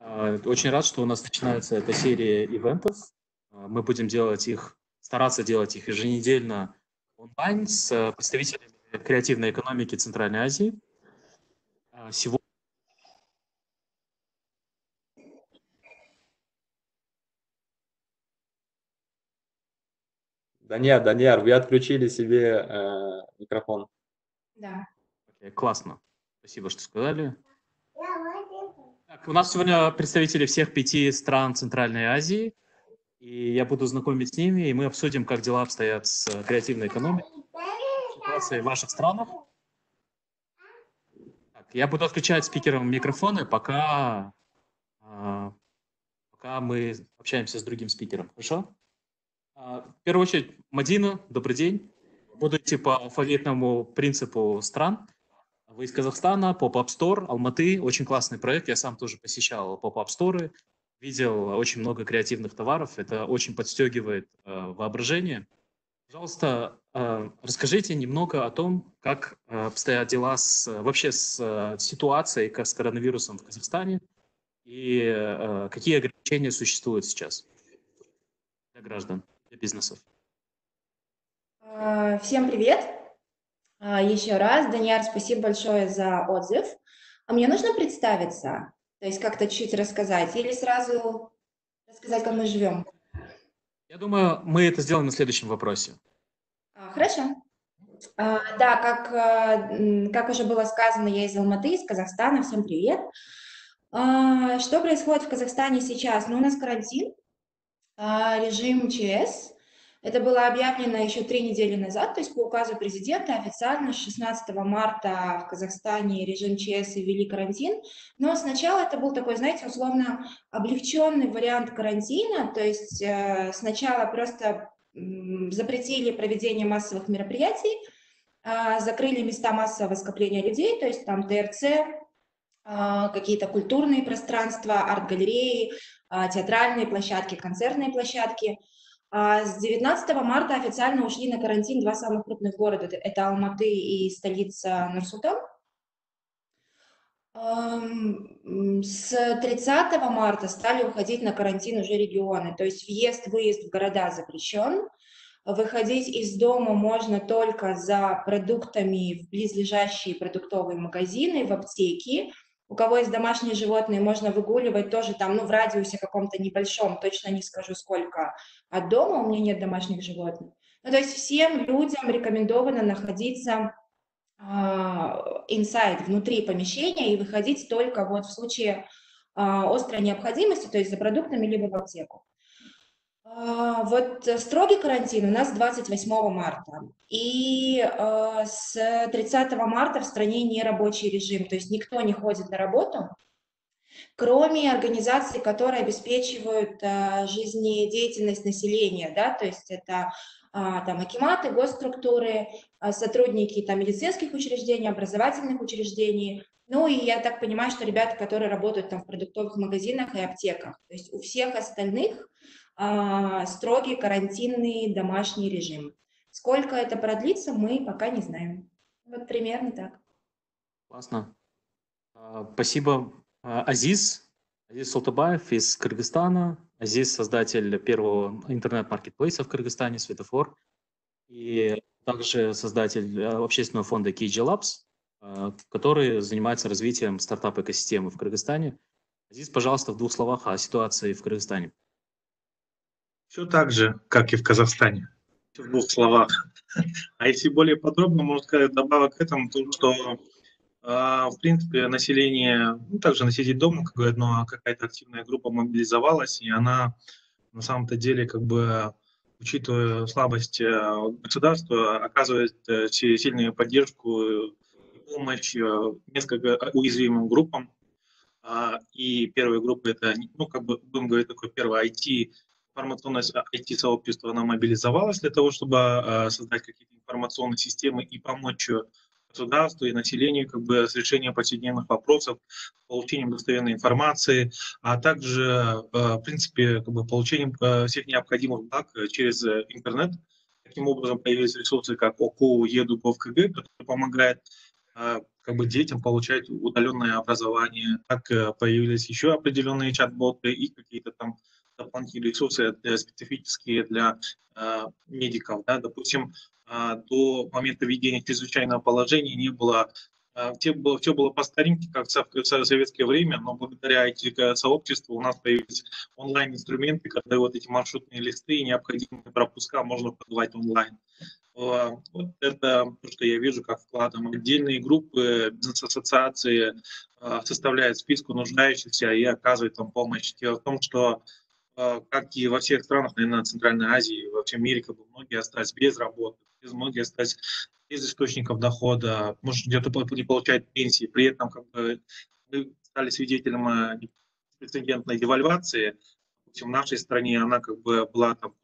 А, очень рад, что у нас начинается эта серия ивентов. А, мы будем делать их, стараться делать их еженедельно онлайн с представителями креативной экономики Центральной Азии. А, сегодня Даньяр, Даньяр, вы отключили себе э, микрофон. Да. Okay, классно. Спасибо, что сказали. У нас сегодня представители всех пяти стран Центральной Азии, и я буду знакомить с ними, и мы обсудим, как дела обстоят с креативной экономикой, ситуацией в ваших странах. Так, я буду отключать спикерам микрофоны, пока, а, пока мы общаемся с другим спикером. Хорошо? А, в первую очередь, Мадина, добрый день. Буду идти по алфавитному принципу стран. Вы из Казахстана, Pop-Up Store, Алматы. Очень классный проект. Я сам тоже посещал Pop-Up Store. Видел очень много креативных товаров. Это очень подстегивает э, воображение. Пожалуйста, э, расскажите немного о том, как э, обстоят дела с, вообще с э, ситуацией с коронавирусом в Казахстане и э, какие ограничения существуют сейчас для граждан для бизнесов? А, всем привет! А, Еще раз, Даниар, спасибо большое за отзыв. А мне нужно представиться, то есть как-то чуть-чуть рассказать, или сразу рассказать, как мы живем? Я думаю, мы это сделаем на следующем вопросе. Хорошо. Да, как, как уже было сказано, я из Алматы, из Казахстана. Всем привет. Что происходит в Казахстане сейчас? Ну, у нас карантин, а, режим ЧС. Это было объявлено еще три недели назад, то есть по указу президента официально с 16 марта в Казахстане режим ЧС ввели карантин. Но сначала это был такой, знаете, условно облегченный вариант карантина, то есть э, сначала просто запретили проведение массовых мероприятий, э, закрыли места массового скопления людей, то есть там ТРЦ, а, какие-то культурные пространства, арт-галереи, а, театральные площадки, концертные площадки. А с 19 марта официально ушли на карантин два самых крупных города. Это Алматы и столица Нур-Султан. С 30 марта стали уходить на карантин уже регионы, то есть въезд-выезд в города запрещен. Выходить из дома можно только за продуктами в близлежащие продуктовые магазины, в аптеки, у кого есть домашние животные, можно выгуливать тоже там, ну, в радиусе каком-то небольшом, точно не скажу сколько, от дома у меня нет домашних животных. Ну, то есть всем людям рекомендовано находиться а, внутри помещения и выходить только вот в случае а, острой необходимости, то есть за продуктами либо в аптеку. А, вот строгий карантин у нас 28 марта. И э, с 30 марта в стране нерабочий режим, то есть никто не ходит на работу, кроме организаций, которые обеспечивают э, жизнедеятельность населения, да, то есть это а, там акиматы, госструктуры, а, сотрудники там медицинских учреждений, образовательных учреждений, ну и я так понимаю, что ребята, которые работают там в продуктовых магазинах и аптеках, то есть у всех остальных строгий карантинный домашний режим. Сколько это продлится, мы пока не знаем. Вот примерно так. Классно. А, спасибо. А, Азиз, Азиз Султабаев из Кыргызстана. Азиз – создатель первого интернет-маркетплейса в Кыргызстане, Светофор. И также создатель общественного фонда KG Labs, который занимается развитием стартап-экосистемы в Кыргызстане. Азиз, пожалуйста, в двух словах о ситуации в Кыргызстане. Все так же, как и в Казахстане, в двух словах. А если более подробно, можно сказать, добавок к этому, то, что а, в принципе, население, ну, также сидит дома, как говорят, но какая-то активная группа мобилизовалась, и она на самом-то деле, как бы, учитывая слабость э, государства, оказывает э, сильную поддержку и помощь э, несколько уязвимым группам. А, и первая группа это, ну, как бы, будем говорить, такой первый IT информационное IT-сообщество, оно мобилизовалось для того, чтобы э, создать какие-то информационные системы и помочь э, государству и населению как бы с решением повседневных вопросов, получением достоверной информации, а также, э, в принципе, как бы получением всех необходимых благ через интернет. Таким образом появились ресурсы, как ОКО, ЕДУ, КГ, которые помогают а, как бы детям получать удаленное образование. Так э, появились еще определенные чат-боты и какие-то там дополнительные ресурсы для, специфические для э, медиков. Да? Допустим, э, до момента введения чрезвычайного положения не было все было, все было по старинке, как в советское время, но благодаря IT-сообществу у нас появились онлайн-инструменты, когда вот эти маршрутные листы и необходимые пропуска можно подавать онлайн. Вот это то, что я вижу как вкладом. Отдельные группы, бизнес-ассоциации составляют списку нуждающихся и оказывают там помощь. Дело в том, что как и во всех странах, наверное, Центральной Азии, во всем мире, как бы многие остались без работы, многие остались без источников дохода, может где-то не получать пенсии, при этом как бы мы стали свидетелем а, беспрецедентной девальвации. В нашей стране она как бы была там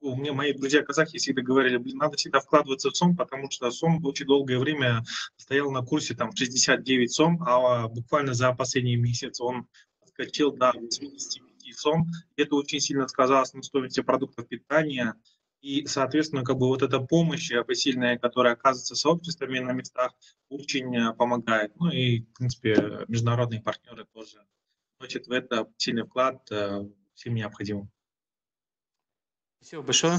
у меня мои друзья казахи всегда говорили, блин, надо всегда вкладываться в СОМ, потому что СОМ очень долгое время стоял на курсе там 69 СОМ, а буквально за последний месяц он скачал до 85 СОМ. Это очень сильно сказалось на стоимости продуктов питания. И, соответственно, как бы вот эта помощь посильная, которая оказывается сообществами на местах, очень э, помогает. Ну и, в принципе, международные партнеры тоже вносят в это сильный вклад, э, всем необходимым. Спасибо большое.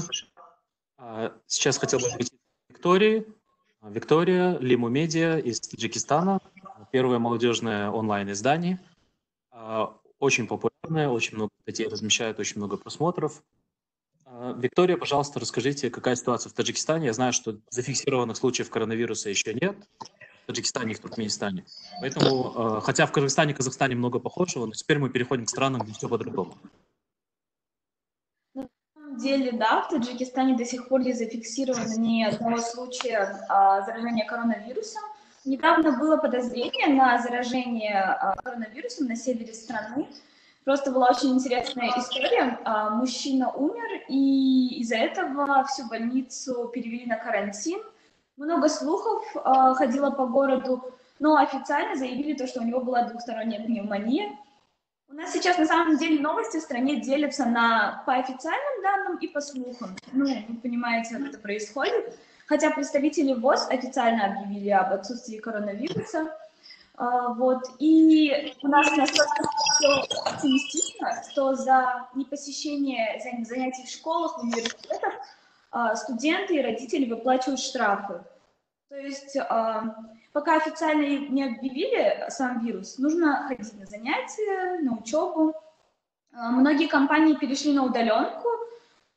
А, сейчас хотел бы обратиться к Виктории. А, Виктория, Лиму Медиа из Таджикистана. Первое молодежное онлайн-издание. А, очень популярное, очень много статей размещает, очень много просмотров. Виктория, пожалуйста, расскажите, какая ситуация в Таджикистане. Я знаю, что зафиксированных случаев коронавируса еще нет в Таджикистане и в Туркменистане. Поэтому, хотя в Казахстане и Казахстане много похожего, но теперь мы переходим к странам, где все по-другому деле, да, в Таджикистане до сих пор не зафиксировано ни одного случая а, заражения коронавирусом. Недавно было подозрение на заражение а, коронавирусом на севере страны. Просто была очень интересная история. А, мужчина умер, и из-за этого всю больницу перевели на карантин. Много слухов а, ходило по городу, но официально заявили то, что у него была двухсторонняя пневмония. У нас сейчас на самом деле новости в стране делятся на по официальным данным и по слухам. Ну, вы понимаете, как это происходит. Хотя представители ВОЗ официально объявили об отсутствии коронавируса. А, вот. И у нас настолько все оптимистично, что за непосещение занятий в школах, университетах а, студенты и родители выплачивают штрафы. То есть а, пока официально не объявили сам вирус, нужно ходить на занятия, на учебу. Многие компании перешли на удаленку,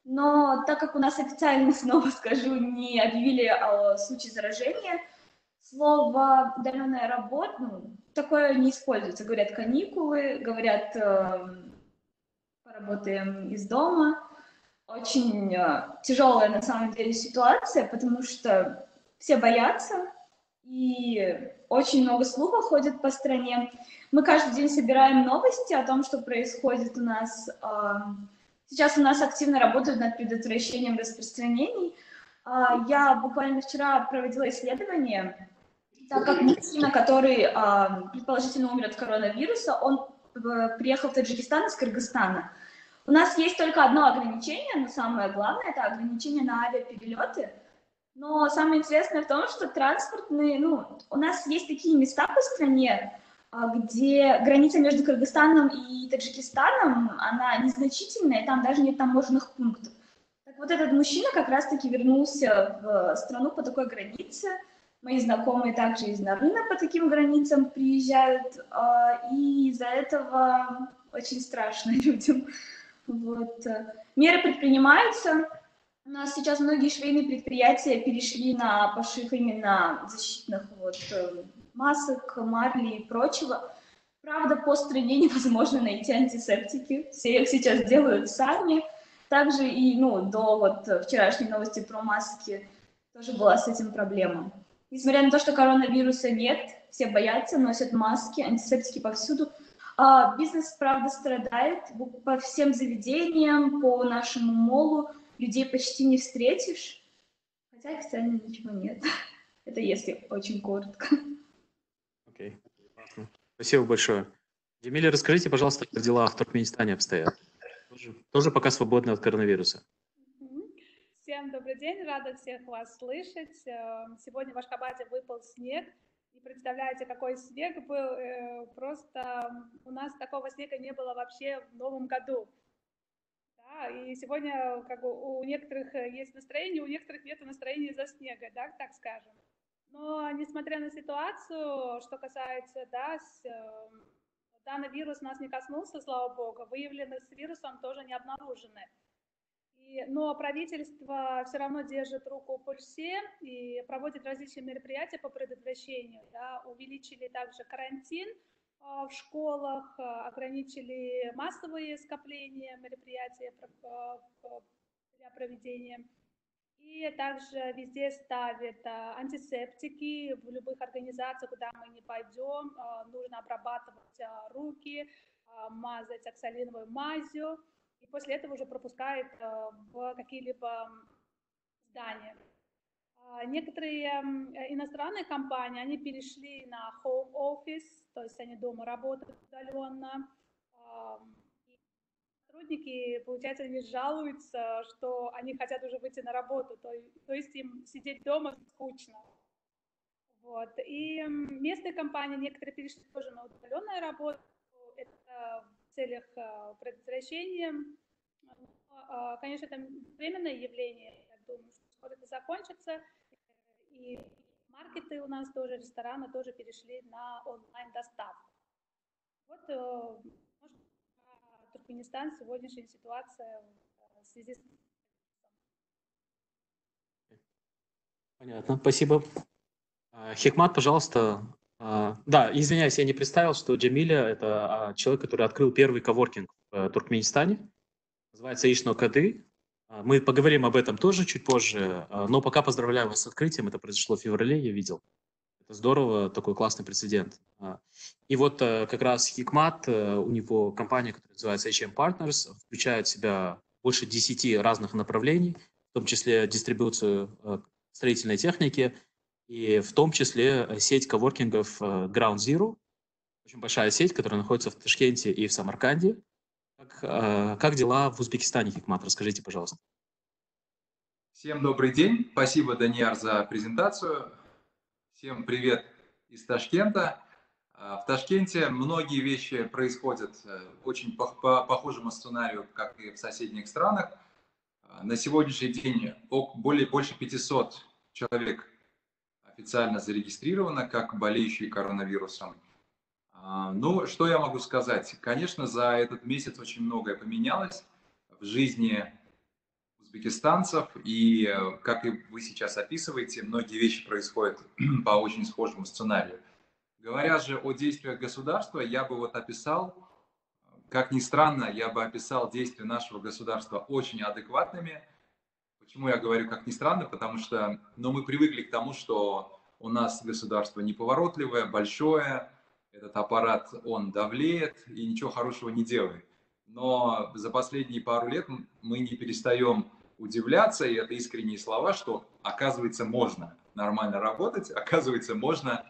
но так как у нас официально, снова скажу, не объявили о случае заражения, слово «удаленная работа» ну, такое не используется. Говорят «каникулы», говорят э, «поработаем из дома». Очень э, тяжелая на самом деле ситуация, потому что все боятся, и очень много слухов ходит по стране. Мы каждый день собираем новости о том, что происходит у нас. Сейчас у нас активно работают над предотвращением распространений. А, я буквально вчера проводила исследование, так как мужчина, который предположительно умер от коронавируса, он э, приехал в Таджикистан из Кыргызстана. У нас есть только одно ограничение, но самое главное – это ограничение на авиаперелеты – но самое интересное в том, что транспортные, ну, у нас есть такие места по стране, а, где граница между Кыргызстаном и Таджикистаном, она незначительная, и там даже нет таможенных пунктов. Вот этот мужчина как раз-таки вернулся в страну по такой границе. Мои знакомые также из Нарына по таким границам приезжают, а, и из-за этого очень страшно людям. Вот. Меры предпринимаются, у нас сейчас многие швейные предприятия перешли на пошив именно защитных вот э, масок, марли и прочего. Правда, по стране невозможно найти антисептики. Все их сейчас делают сами. Также и ну, до вот вчерашней новости про маски тоже была с этим проблема. Несмотря на то, что коронавируса нет, все боятся, носят маски, антисептики повсюду. А бизнес, правда, страдает по всем заведениям, по нашему молу людей почти не встретишь, хотя официально ничего нет. Это если очень коротко. Окей, okay. Спасибо большое. Демиля, расскажите, пожалуйста, как дела в Туркменистане обстоят? Тоже, тоже пока свободны от коронавируса. Всем добрый день, рада всех вас слышать. Э, сегодня в Ашхабаде выпал снег. Не представляете, какой снег был. Э, просто у нас такого снега не было вообще в новом году. Да, и сегодня как бы, у некоторых есть настроение, у некоторых нет настроения из-за снега, да, так скажем. Но несмотря на ситуацию, что касается да, с, э, данный вирус нас не коснулся, слава богу, выявленных с вирусом тоже не обнаружены. И, но правительство все равно держит руку пульсе и проводит различные мероприятия по предотвращению. Да. Увеличили также карантин а, в школах, а, ограничили массовые скопления мероприятия для проведения. И также везде ставят а, антисептики в любых организациях, куда мы не пойдем. Нужно обрабатывать руки, мазать оксалиновой мазью и после этого уже пропускает э, в какие-либо здания. А, некоторые иностранные компании, они перешли на home office, то есть они дома работают удаленно. Сотрудники, получается, они жалуются, что они хотят уже выйти на работу, то, то есть им сидеть дома скучно. Вот. И местные компании, некоторые перешли тоже на удаленную работу. Это целях э, предотвращения. А, конечно, это временное явление. Я думаю, что скоро это закончится. И маркеты у нас тоже, рестораны тоже перешли на онлайн-доставку. Вот, э, Туркменистан, сегодняшняя ситуация в связи с Понятно, спасибо. А, Хикмат, пожалуйста, а, да, извиняюсь, я не представил, что Джамиля – это а, человек, который открыл первый коворкинг в э, Туркменистане. Называется Ишно Кады. Мы поговорим об этом тоже чуть позже, но пока поздравляю вас с открытием. Это произошло в феврале, я видел. Здорово, такой классный прецедент. И вот э, как раз Хикмат, э, у него компания, которая называется HM Partners, включает в себя больше 10 разных направлений, в том числе дистрибуцию строительной техники – и в том числе э, сеть коворкингов э, Ground Zero, очень большая сеть, которая находится в Ташкенте и в Самарканде. Как, э, как дела в Узбекистане, Хикмат? Расскажите, пожалуйста. Всем добрый день. Спасибо, Даниар, за презентацию. Всем привет из Ташкента. В Ташкенте многие вещи происходят очень по, по похожему сценарию, как и в соседних странах. На сегодняшний день более, больше 500 человек официально зарегистрировано как болеющие коронавирусом. А, ну, что я могу сказать? Конечно, за этот месяц очень многое поменялось в жизни узбекистанцев, и, как и вы сейчас описываете, многие вещи происходят по очень схожему сценарию. Говоря же о действиях государства, я бы вот описал, как ни странно, я бы описал действия нашего государства очень адекватными, Почему я говорю, как ни странно, потому что ну, мы привыкли к тому, что у нас государство неповоротливое, большое, этот аппарат, он давлеет и ничего хорошего не делает. Но за последние пару лет мы не перестаем удивляться, и это искренние слова, что оказывается можно нормально работать, оказывается можно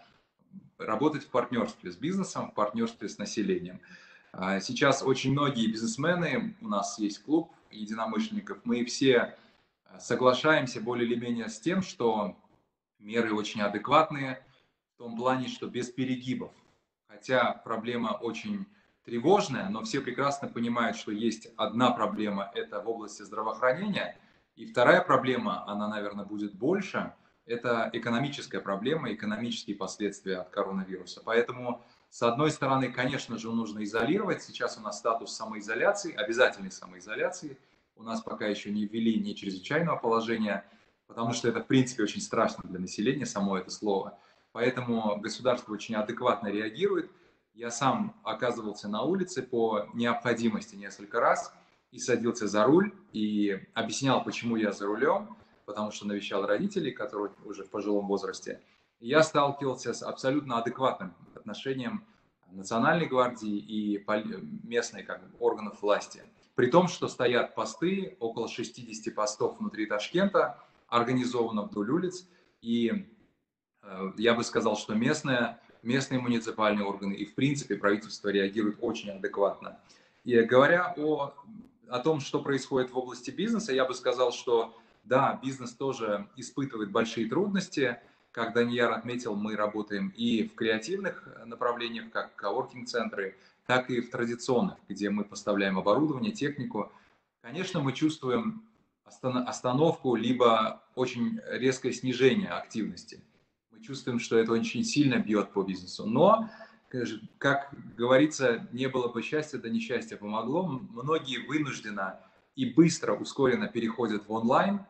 работать в партнерстве с бизнесом, в партнерстве с населением. А сейчас очень многие бизнесмены, у нас есть клуб единомышленников, мы все соглашаемся более или менее с тем, что меры очень адекватные, в том плане, что без перегибов. Хотя проблема очень тревожная, но все прекрасно понимают, что есть одна проблема, это в области здравоохранения, и вторая проблема, она, наверное, будет больше, это экономическая проблема, экономические последствия от коронавируса. Поэтому, с одной стороны, конечно же, нужно изолировать. Сейчас у нас статус самоизоляции, обязательной самоизоляции – у нас пока еще не ввели ни чрезвычайного положения, потому что это, в принципе, очень страшно для населения, само это слово. Поэтому государство очень адекватно реагирует. Я сам оказывался на улице по необходимости несколько раз и садился за руль, и объяснял, почему я за рулем, потому что навещал родителей, которые уже в пожилом возрасте. Я сталкивался с абсолютно адекватным отношением Национальной гвардии и местной как бы, органов власти. При том, что стоят посты, около 60 постов внутри Ташкента, организовано вдоль улиц. И э, я бы сказал, что местные, местные муниципальные органы и, в принципе, правительство реагируют очень адекватно. И говоря о, о том, что происходит в области бизнеса, я бы сказал, что Да, бизнес тоже испытывает большие трудности. Как Данияр отметил, мы работаем и в креативных направлениях, как коворкинг-центры, так и в традиционных, где мы поставляем оборудование, технику. Конечно, мы чувствуем остановку, либо очень резкое снижение активности. Мы чувствуем, что это очень сильно бьет по бизнесу. Но, как говорится, не было бы счастья, да несчастье помогло. Многие вынужденно и быстро, ускоренно переходят в онлайн.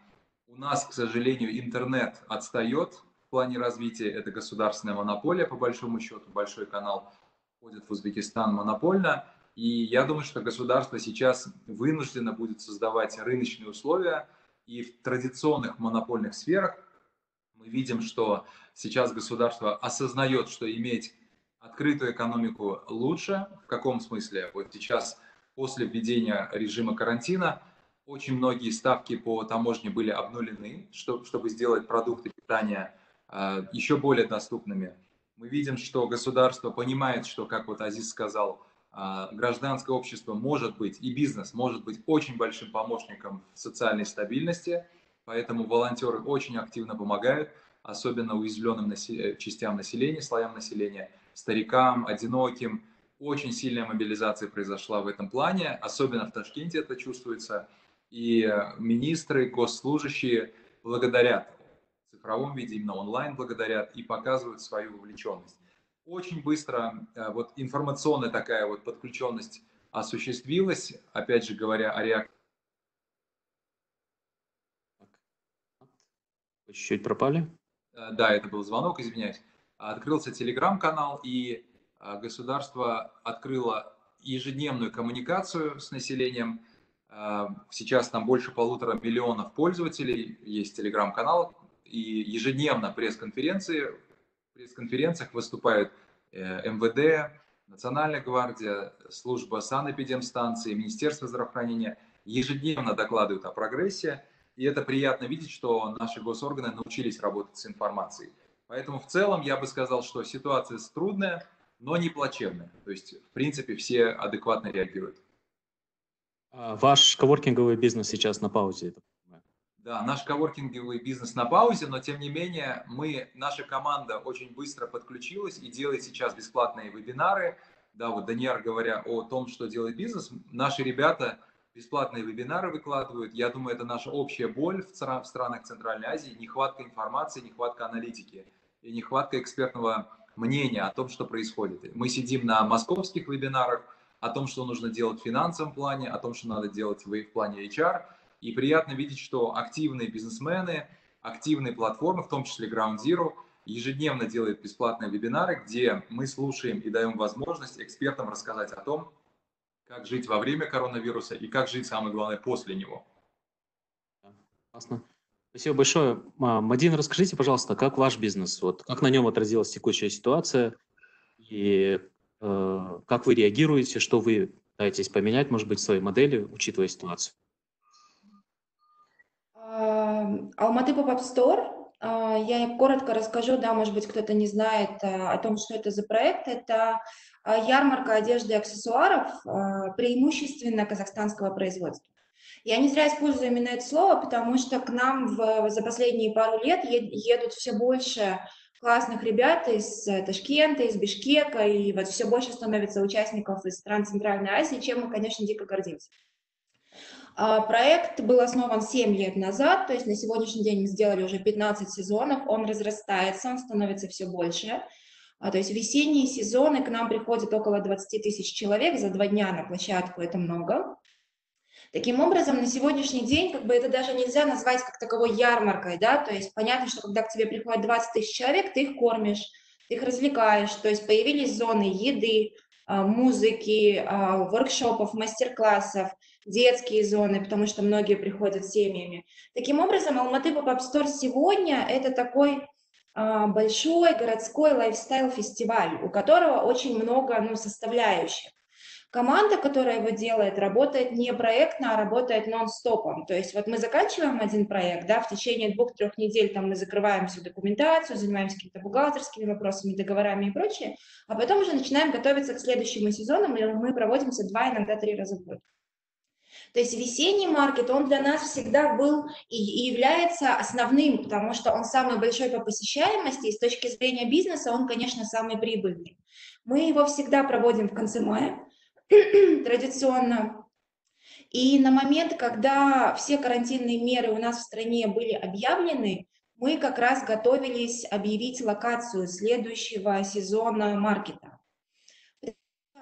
У нас, к сожалению, интернет отстает в плане развития. Это государственная монополия, по большому счету. Большой канал входит в Узбекистан монопольно. И я думаю, что государство сейчас вынуждено будет создавать рыночные условия. И в традиционных монопольных сферах мы видим, что сейчас государство осознает, что иметь открытую экономику лучше. В каком смысле? Вот сейчас после введения режима карантина очень многие ставки по таможне были обнулены, чтобы сделать продукты питания а, еще более доступными. Мы видим, что государство понимает, что, как вот Азиз сказал, а, гражданское общество может быть и бизнес может быть очень большим помощником в социальной стабильности, поэтому волонтеры очень активно помогают, особенно уязвленным э, частям населения, слоям населения, старикам, одиноким. Очень сильная мобилизация произошла в этом плане, особенно в Ташкенте это чувствуется. И э, министры, госслужащие благодарят в цифровом виде, именно онлайн благодарят и показывают свою вовлеченность очень быстро э, вот информационная такая вот подключенность осуществилась, опять же говоря о реакции. Чуть-чуть пропали? Э, да, это был звонок, извиняюсь. Открылся телеграм-канал, и э, государство открыло ежедневную коммуникацию с населением. Сейчас там больше полутора миллионов пользователей, есть телеграм-канал, и ежедневно пресс-конференции пресс-конференциях выступают э, МВД, Национальная гвардия, служба санэпидемстанции, Министерство здравоохранения. Ежедневно докладывают о прогрессе, и это приятно видеть, что наши госорганы научились работать с информацией. Поэтому в целом я бы сказал, что ситуация трудная, но не плачевная. То есть, в принципе, все адекватно реагируют. А ваш коворкинговый бизнес сейчас на паузе, да, наш коворкинговый бизнес на паузе, но тем не менее мы, наша команда очень быстро подключилась и делает сейчас бесплатные вебинары. Да, вот Даниэр, говоря о том, что делает бизнес, наши ребята бесплатные вебинары выкладывают. Я думаю, это наша общая боль в, в странах Центральной Азии, нехватка информации, нехватка аналитики и нехватка экспертного мнения о том, что происходит. Мы сидим на московских вебинарах о том, что нужно делать в финансовом плане, о том, что надо делать в плане HR – и приятно видеть, что активные бизнесмены, активные платформы, в том числе Ground Zero, ежедневно делают бесплатные вебинары, где мы слушаем и даем возможность экспертам рассказать о том, как жить во время коронавируса и как жить, самое главное, после него. Классно. Спасибо большое. Мадин, расскажите, пожалуйста, как ваш бизнес, вот как на нем отразилась текущая ситуация и э, как вы реагируете, что вы пытаетесь поменять, может быть, в своей модели, учитывая ситуацию? Алматы Pop-Up. А, я коротко расскажу, да, может быть, кто-то не знает а, о том, что это за проект. Это а, ярмарка одежды и аксессуаров преимущественно казахстанского производства. Я не зря использую именно это слово, потому что к нам в, за последние пару лет едут все больше классных ребят из э, Ташкента, из Бишкека, и вот все больше становится участников из стран Центральной Азии, чем мы, конечно, дико гордимся. А, проект был основан 7 лет назад, то есть на сегодняшний день мы сделали уже 15 сезонов, он разрастается, он становится все больше. А, то есть весенние сезоны к нам приходит около 20 тысяч человек за два дня на площадку, это много. Таким образом, на сегодняшний день как бы это даже нельзя назвать как таковой ярмаркой, да, то есть понятно, что когда к тебе приходит 20 тысяч человек, ты их кормишь, ты их развлекаешь, то есть появились зоны еды, а, музыки, воркшопов, мастер-классов, детские зоны, потому что многие приходят с семьями. Таким образом, Алматы Pop-Up сегодня – это такой а, большой городской лайфстайл-фестиваль, у которого очень много ну, составляющих. Команда, которая его делает, работает не проектно, а работает нон-стопом. То есть вот мы заканчиваем один проект, да, в течение двух-трех недель там мы закрываем всю документацию, занимаемся какими-то бухгалтерскими вопросами, договорами и прочее, а потом уже начинаем готовиться к следующему сезону, мы проводимся два, иногда три раза в год. То есть весенний маркет, он для нас всегда был и является основным, потому что он самый большой по посещаемости, и с точки зрения бизнеса он, конечно, самый прибыльный. Мы его всегда проводим в конце мая, традиционно. И на момент, когда все карантинные меры у нас в стране были объявлены, мы как раз готовились объявить локацию следующего сезона маркета.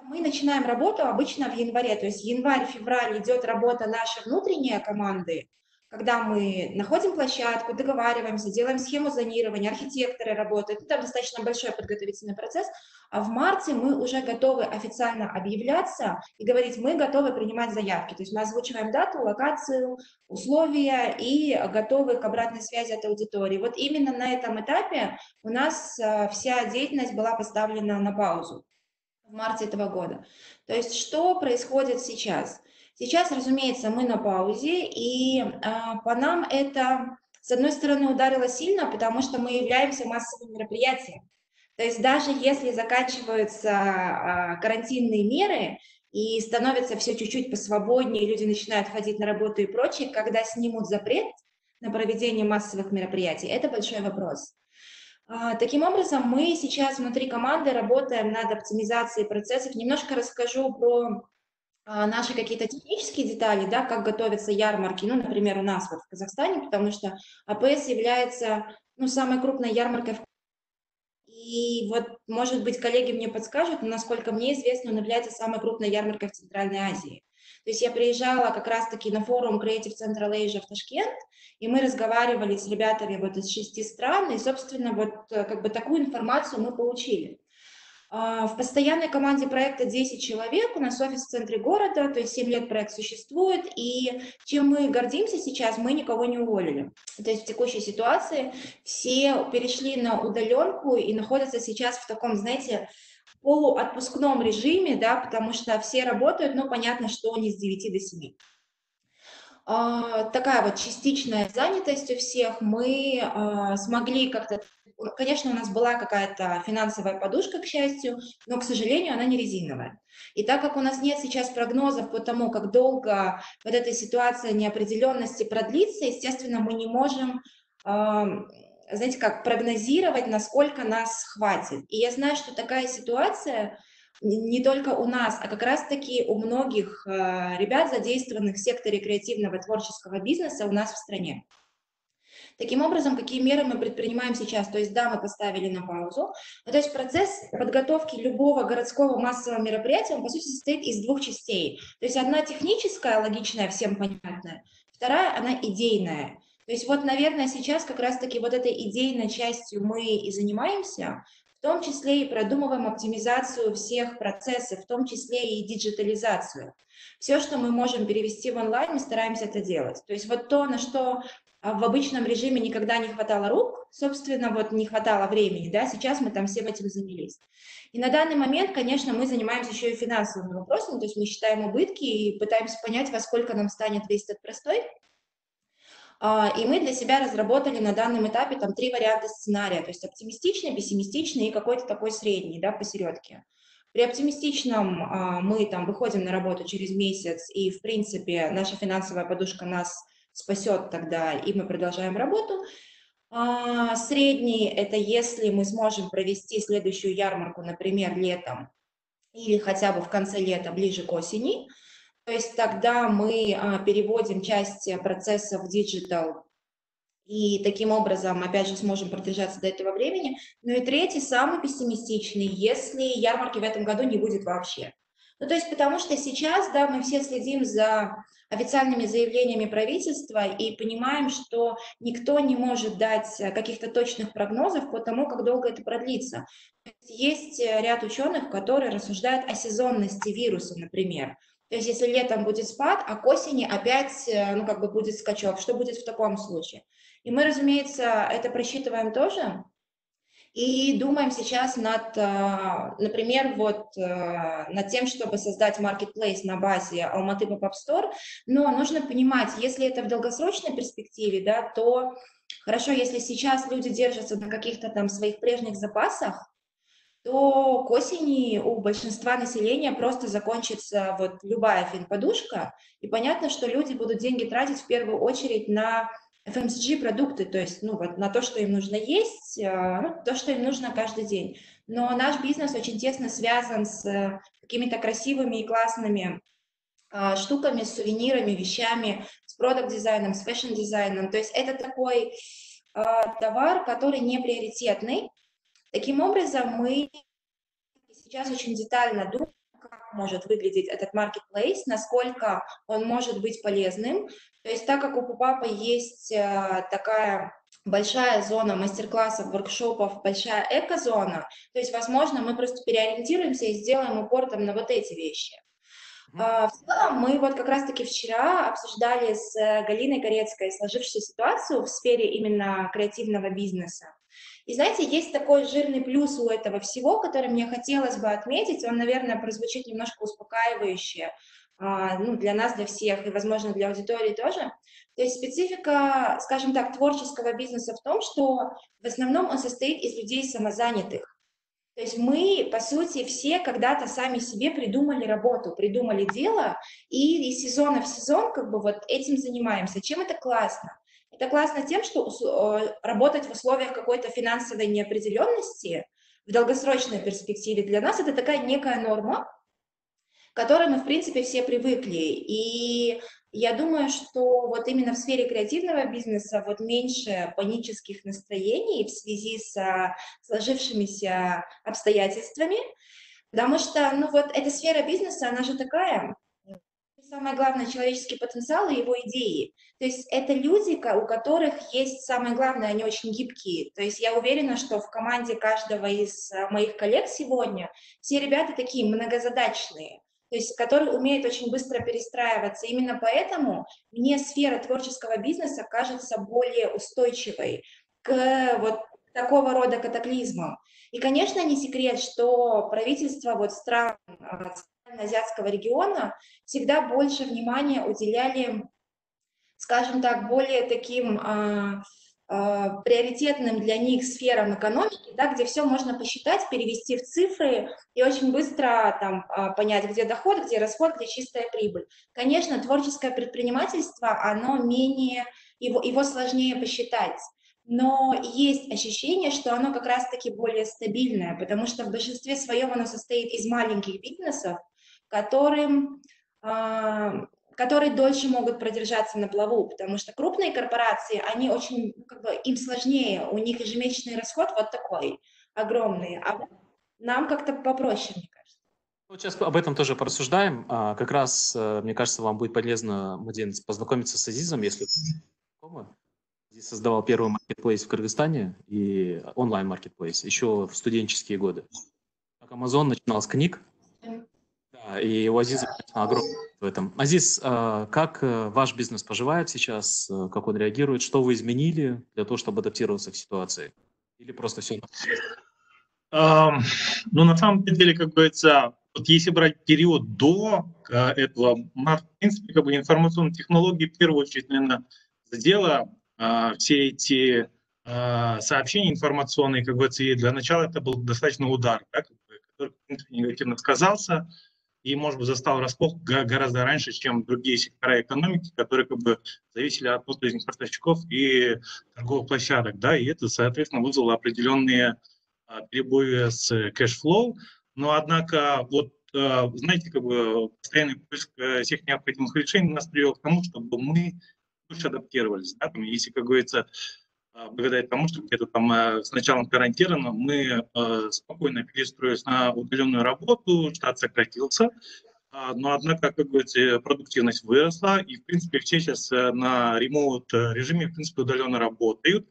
Мы начинаем работу обычно в январе, то есть январь-февраль идет работа нашей внутренней команды, когда мы находим площадку, договариваемся, делаем схему зонирования, архитекторы работают, там достаточно большой подготовительный процесс, а в марте мы уже готовы официально объявляться и говорить, мы готовы принимать заявки, то есть мы озвучиваем дату, локацию, условия и готовы к обратной связи от аудитории. Вот именно на этом этапе у нас э, вся деятельность была поставлена на паузу в марте этого года. То есть что происходит сейчас? Сейчас, разумеется, мы на паузе, и а, по нам это, с одной стороны, ударило сильно, потому что мы являемся массовым мероприятием. То есть даже если заканчиваются а, карантинные меры и становится все чуть-чуть посвободнее, люди начинают ходить на работу и прочее, когда снимут запрет на проведение массовых мероприятий, это большой вопрос. А, таким образом, мы сейчас внутри команды работаем над оптимизацией процессов. Немножко расскажу про наши какие-то технические детали, да, как готовятся ярмарки, ну, например, у нас вот в Казахстане, потому что АПС является, ну, самой крупной ярмаркой в и вот, может быть, коллеги мне подскажут, но, насколько мне известно, он является самой крупной ярмаркой в Центральной Азии. То есть я приезжала как раз-таки на форум Creative Central Asia в Ташкент, и мы разговаривали с ребятами вот из шести стран, и, собственно, вот э, как бы такую информацию мы получили. А, в постоянной команде проекта 10 человек, у нас офис в центре города, то есть 7 лет проект существует, и чем мы гордимся сейчас, мы никого не уволили. То есть в текущей ситуации все перешли на удаленку и находятся сейчас в таком, знаете, полуотпускном режиме, да, потому что все работают, но понятно, что не с 9 до 7 а, такая вот частичная занятость у всех, мы а, смогли как-то Конечно, у нас была какая-то финансовая подушка, к счастью, но, к сожалению, она не резиновая. И так как у нас нет сейчас прогнозов по тому, как долго вот эта ситуация неопределенности продлится, естественно, мы не можем, знаете, как прогнозировать, насколько нас хватит. И я знаю, что такая ситуация не только у нас, а как раз-таки у многих а, ребят, задействованных в секторе креативного творческого бизнеса у нас в стране. Таким образом, какие меры мы предпринимаем сейчас? То есть, да, мы поставили на паузу. Ну, то есть процесс подготовки любого городского массового мероприятия, он, по сути, состоит из двух частей. То есть одна техническая, логичная, всем понятная, вторая, она идейная. То есть вот, наверное, сейчас как раз-таки вот этой идейной частью мы и занимаемся, в том числе и продумываем оптимизацию всех процессов, в том числе и диджитализацию. Все, что мы можем перевести в онлайн, мы стараемся это делать. То есть вот то, на что в обычном режиме никогда не хватало рук, собственно, вот не хватало времени, да, сейчас мы там всем этим занялись. И на данный момент, конечно, мы занимаемся еще и финансовыми вопросами, то есть мы считаем убытки и пытаемся понять, во сколько нам станет весь этот простой. А, и мы для себя разработали на данном этапе там три варианта сценария, то есть оптимистичный, пессимистичный и какой-то такой средний, да, посередке. При оптимистичном а, мы там выходим на работу через месяц, и, в принципе, наша финансовая подушка нас спасет тогда, и мы продолжаем работу. А, средний – это если мы сможем провести следующую ярмарку, например, летом или хотя бы в конце лета, ближе к осени. То есть тогда мы а, переводим часть процесса в digital и таким образом, опять же, сможем продержаться до этого времени. Ну и третий, самый пессимистичный, если ярмарки в этом году не будет вообще. Ну, то есть потому что сейчас, да, мы все следим за официальными заявлениями правительства и понимаем, что никто не может дать э, каких-то точных прогнозов по тому, как долго это продлится. Есть э, ряд ученых, которые рассуждают о сезонности вируса, например. То есть если летом будет спад, а к осени опять э, ну, как бы будет скачок, что будет в таком случае? И мы, разумеется, это просчитываем тоже, и думаем сейчас над, а, например, вот а, над тем, чтобы создать marketplace на базе Алматы Pop-Up Store, но нужно понимать, если это в долгосрочной перспективе, да, то хорошо, если сейчас люди держатся на каких-то там своих прежних запасах, то к осени у большинства населения просто закончится вот любая финподушка, и понятно, что люди будут деньги тратить в первую очередь на FMCG продукты, то есть ну, вот, на то, что им нужно есть, а, ну, то, что им нужно каждый день. Но наш бизнес очень тесно связан с какими-то красивыми и классными а, штуками, сувенирами, вещами, с product-дизайном, с fashion-дизайном. То есть это такой товар, который не приоритетный. Таким образом, мы сейчас очень детально думаем, как может выглядеть этот marketplace, насколько он может быть полезным. То есть так как у Пупапа есть а, такая большая зона мастер-классов, воркшопов, большая эко-зона, то есть, возможно, мы просто переориентируемся и сделаем упор там на вот эти вещи. А, в целом, мы вот как раз-таки вчера обсуждали с э, Галиной Корецкой сложившуюся ситуацию в сфере именно креативного бизнеса. И знаете, есть такой жирный плюс у этого всего, который мне хотелось бы отметить, он, наверное, прозвучит немножко успокаивающе, а, ну, для нас, для всех, и, возможно, для аудитории тоже. То есть специфика, скажем так, творческого бизнеса в том, что в основном он состоит из людей самозанятых. То есть мы, по сути, все когда-то сами себе придумали работу, придумали дело, и из сезона в сезон как бы вот этим занимаемся. Чем это классно? Это классно тем, что э, работать в условиях какой-то финансовой неопределенности в долгосрочной перспективе для нас это такая некая норма, к которой мы, в принципе, все привыкли. И я думаю, что вот именно в сфере креативного бизнеса вот меньше панических настроений в связи с сложившимися обстоятельствами, потому что, ну вот, эта сфера бизнеса, она же такая, самое главное, человеческий потенциал и его идеи. То есть это люди, у которых есть самое главное, они очень гибкие. То есть я уверена, что в команде каждого из моих коллег сегодня все ребята такие многозадачные то есть который умеет очень быстро перестраиваться. Именно поэтому мне сфера творческого бизнеса кажется более устойчивой к вот такого рода катаклизмам. И, конечно, не секрет, что правительство вот стран а, азиатского региона всегда больше внимания уделяли, скажем так, более таким а, а, приоритетным для них сферам экономики, да, где все можно посчитать, перевести в цифры и очень быстро там, а, понять, где доход, где расход, где чистая прибыль. Конечно, творческое предпринимательство, оно менее, его, его сложнее посчитать, но есть ощущение, что оно как раз-таки более стабильное, потому что в большинстве своем оно состоит из маленьких бизнесов, которым а, которые дольше могут продержаться на плаву, потому что крупные корпорации, они очень, ну, как бы, им сложнее, у них ежемесячный расход вот такой, огромный, а нам как-то попроще, мне кажется. Ну, сейчас об этом тоже порассуждаем. А, как раз, э, мне кажется, вам будет полезно, Мадин, познакомиться с Азизом, если знакомы. Азиз создавал первый маркетплейс в Кыргызстане и онлайн-маркетплейс еще в студенческие годы. Как Amazon начинал с книг, и у Азиза, конечно, огромный в этом. Азиз, а, как э, ваш бизнес поживает сейчас, э, как он реагирует, что вы изменили для того, чтобы адаптироваться к ситуации? Или просто все? Ну, на самом деле, как говорится, вот если брать период до э, этого, в принципе, как бы информационные технологии в первую очередь, наверное, задела все эти uh, сообщения информационные, как и для начала это был достаточно удар, да, который, негативно сказался и, может быть, застал врасплох гораздо раньше, чем другие сектора экономики, которые как бы зависели от внутренних поставщиков и торговых площадок, да, и это, соответственно, вызвало определенные а, перебои с cash flow, но, однако, вот, а, знаете, как бы постоянный поиск э, всех необходимых решений нас привел к тому, чтобы мы больше адаптировались, да, там, если, как говорится, благодаря тому, что где-то там э, с началом карантина мы э, спокойно перестроились на удаленную работу, штат сократился, а, но однако, как говорится, продуктивность выросла, и, в принципе, все сейчас э, на ремоут режиме, в принципе, удаленно работают.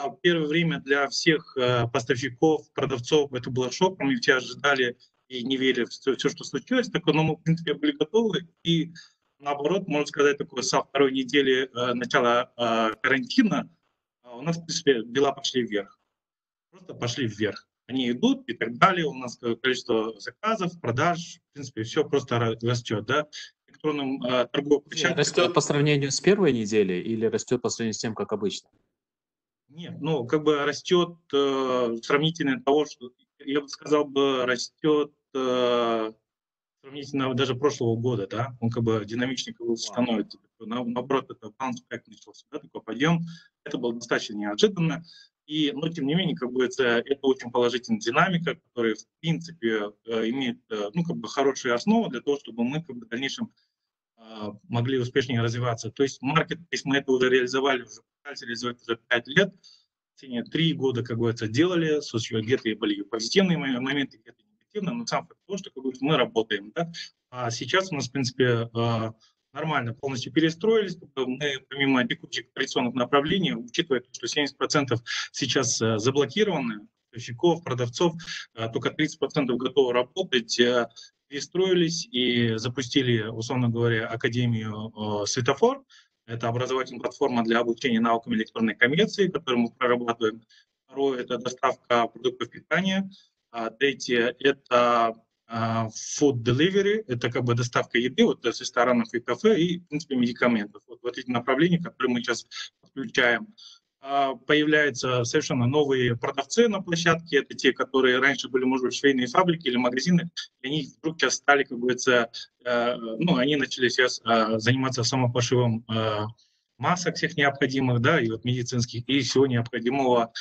А, первое время для всех поставщиков, продавцов это было шоком, и все ожидали и не верили в все, все что случилось, так но мы, в принципе, были готовы, и наоборот, можно сказать, такое со второй недели начала карантина, а у нас, в принципе, дела пошли вверх. Просто пошли вверх. Они идут и так далее. У нас количество заказов, продаж, в принципе, все просто растет, да. Электронным э, торговым площадкам... Растет по сравнению с первой неделей или растет по сравнению с тем, как обычно? Нет, ну, как бы растет э, сравнительно того, что я бы сказал, бы растет э, сравнительно даже прошлого года, да, он как бы динамичнее как становится. На, наоборот, это bounce back начался, да, такой подъем. Это было достаточно неожиданно. И, но, тем не менее, как бы это, это очень положительная динамика, которая, в принципе, э, имеет э, ну, как бы хорошие основы для того, чтобы мы как бы, в дальнейшем э, могли успешнее развиваться. То есть маркет, если мы это уже реализовали, уже пытались реализовать уже 5 лет, в течение 3 года, как это делали, где-то были позитивные моменты, где-то негативные, но сам факт того, что как мы работаем. Да? А сейчас у нас, в принципе, нормально полностью перестроились. Мы, помимо текущих традиционных направлений, учитывая, что 70% сейчас э, заблокированы, поставщиков, продавцов, э, только 30% готовы работать, э, перестроились и запустили, условно говоря, Академию «Светофор». Это образовательная платформа для обучения наукам электронной коммерции, которую мы прорабатываем. Второе – это доставка продуктов питания. А третье – это а, food delivery, это как бы доставка еды вот с ресторанов и кафе, и, в принципе, медикаментов. Вот, вот эти направления, которые мы сейчас подключаем. А, появляются совершенно новые продавцы на площадке, это те, которые раньше были, может быть, швейные фабрики или магазины, и они вдруг сейчас стали, как говорится, э, ну, они начали сейчас а, заниматься самопошивом масок всех необходимых, да, и вот медицинских, и всего необходимого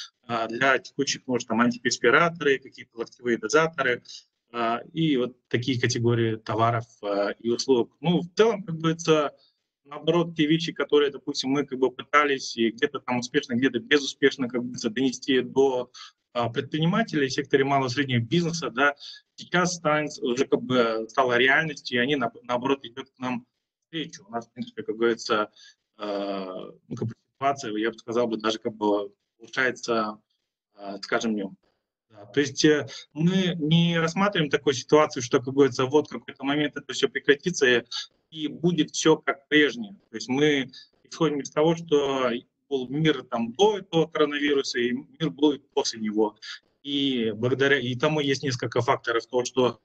для текущих, может, там, антиперспираторы, какие-то локтевые дозаторы, а, и вот такие категории товаров а, и услуг. Ну, в целом, как бы это наоборот, те вещи, которые, допустим, мы как бы пытались и где-то там успешно, где-то безуспешно как бы донести до а, предпринимателей секторе малого и среднего бизнеса, да, сейчас станет, уже как бы стала реальностью, и они, наоборот, идут к нам встречу. У нас, в принципе, как говорится, ну, как бы ситуация, я бы сказал, бы даже как бы улучшается, скажем, днем. Да, то есть э, мы не рассматриваем такую ситуацию, что, как говорится, вот в какой-то момент это все прекратится и будет все как прежнее. То есть мы исходим из того, что был мир там до этого коронавируса, и мир будет после него. И благодаря и тому есть несколько факторов того, что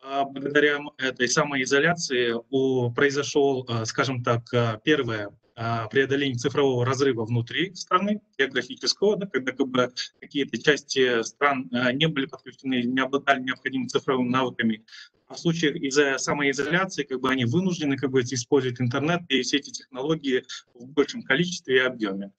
а, благодаря этой самоизоляции у, произошел, а, скажем так, а, первое а, преодоление цифрового разрыва внутри страны, географического, да, когда как бы, какие-то части стран а, не были подключены, не обладали необходимыми цифровыми навыками. А в случаях из-за самоизоляции как бы, они вынуждены как бы, использовать интернет и все эти технологии в большем количестве и объеме.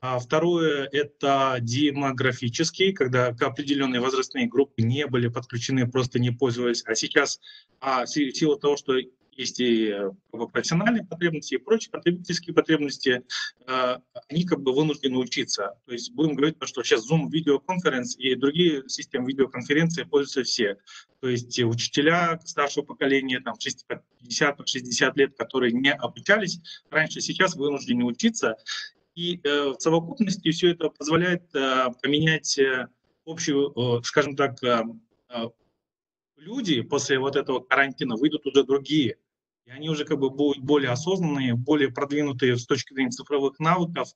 А второе – это демографический, когда определенные возрастные группы не были подключены, просто не пользовались. А сейчас а, в силу того, что есть и э, профессиональные потребности, и прочие потребительские потребности, э, они как бы вынуждены учиться. То есть будем говорить, что сейчас Zoom видеоконференц и другие системы видеоконференции пользуются все. То есть учителя старшего поколения, там 50-60 лет, которые не обучались раньше, сейчас вынуждены учиться. И э, в совокупности все это позволяет поменять общую, скажем так, люди после вот этого карантина выйдут уже другие. И они уже как бы будут более осознанные, более продвинутые с точки зрения цифровых навыков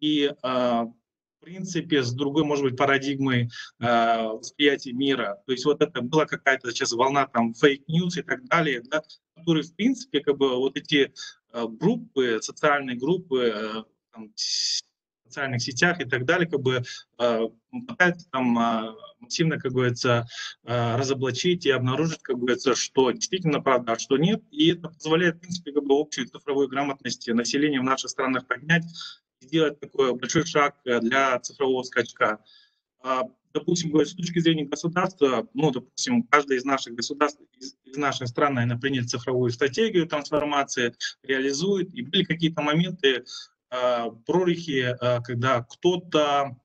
и, а, в принципе, с другой, может быть, парадигмой а, восприятия мира. То есть вот это была какая-то сейчас волна там fake news и так далее, да, которые, в принципе, как бы вот эти а, группы, социальные группы, там, социальных сетях и так далее, как бы пытаются там активно, как говорится, э, разоблачить и обнаружить, как говорится, что действительно правда, а что нет. И это позволяет, в принципе, как бы общую цифровую грамотность населения в наших странах поднять, сделать такой большой шаг э, для цифрового скачка. А, допустим, с точки зрения государства, ну, допустим, каждое из наших государств, из, из нашей страны, наверное, принят цифровую стратегию трансформации, реализует, и были какие-то моменты, э, прорехи, э, когда кто-то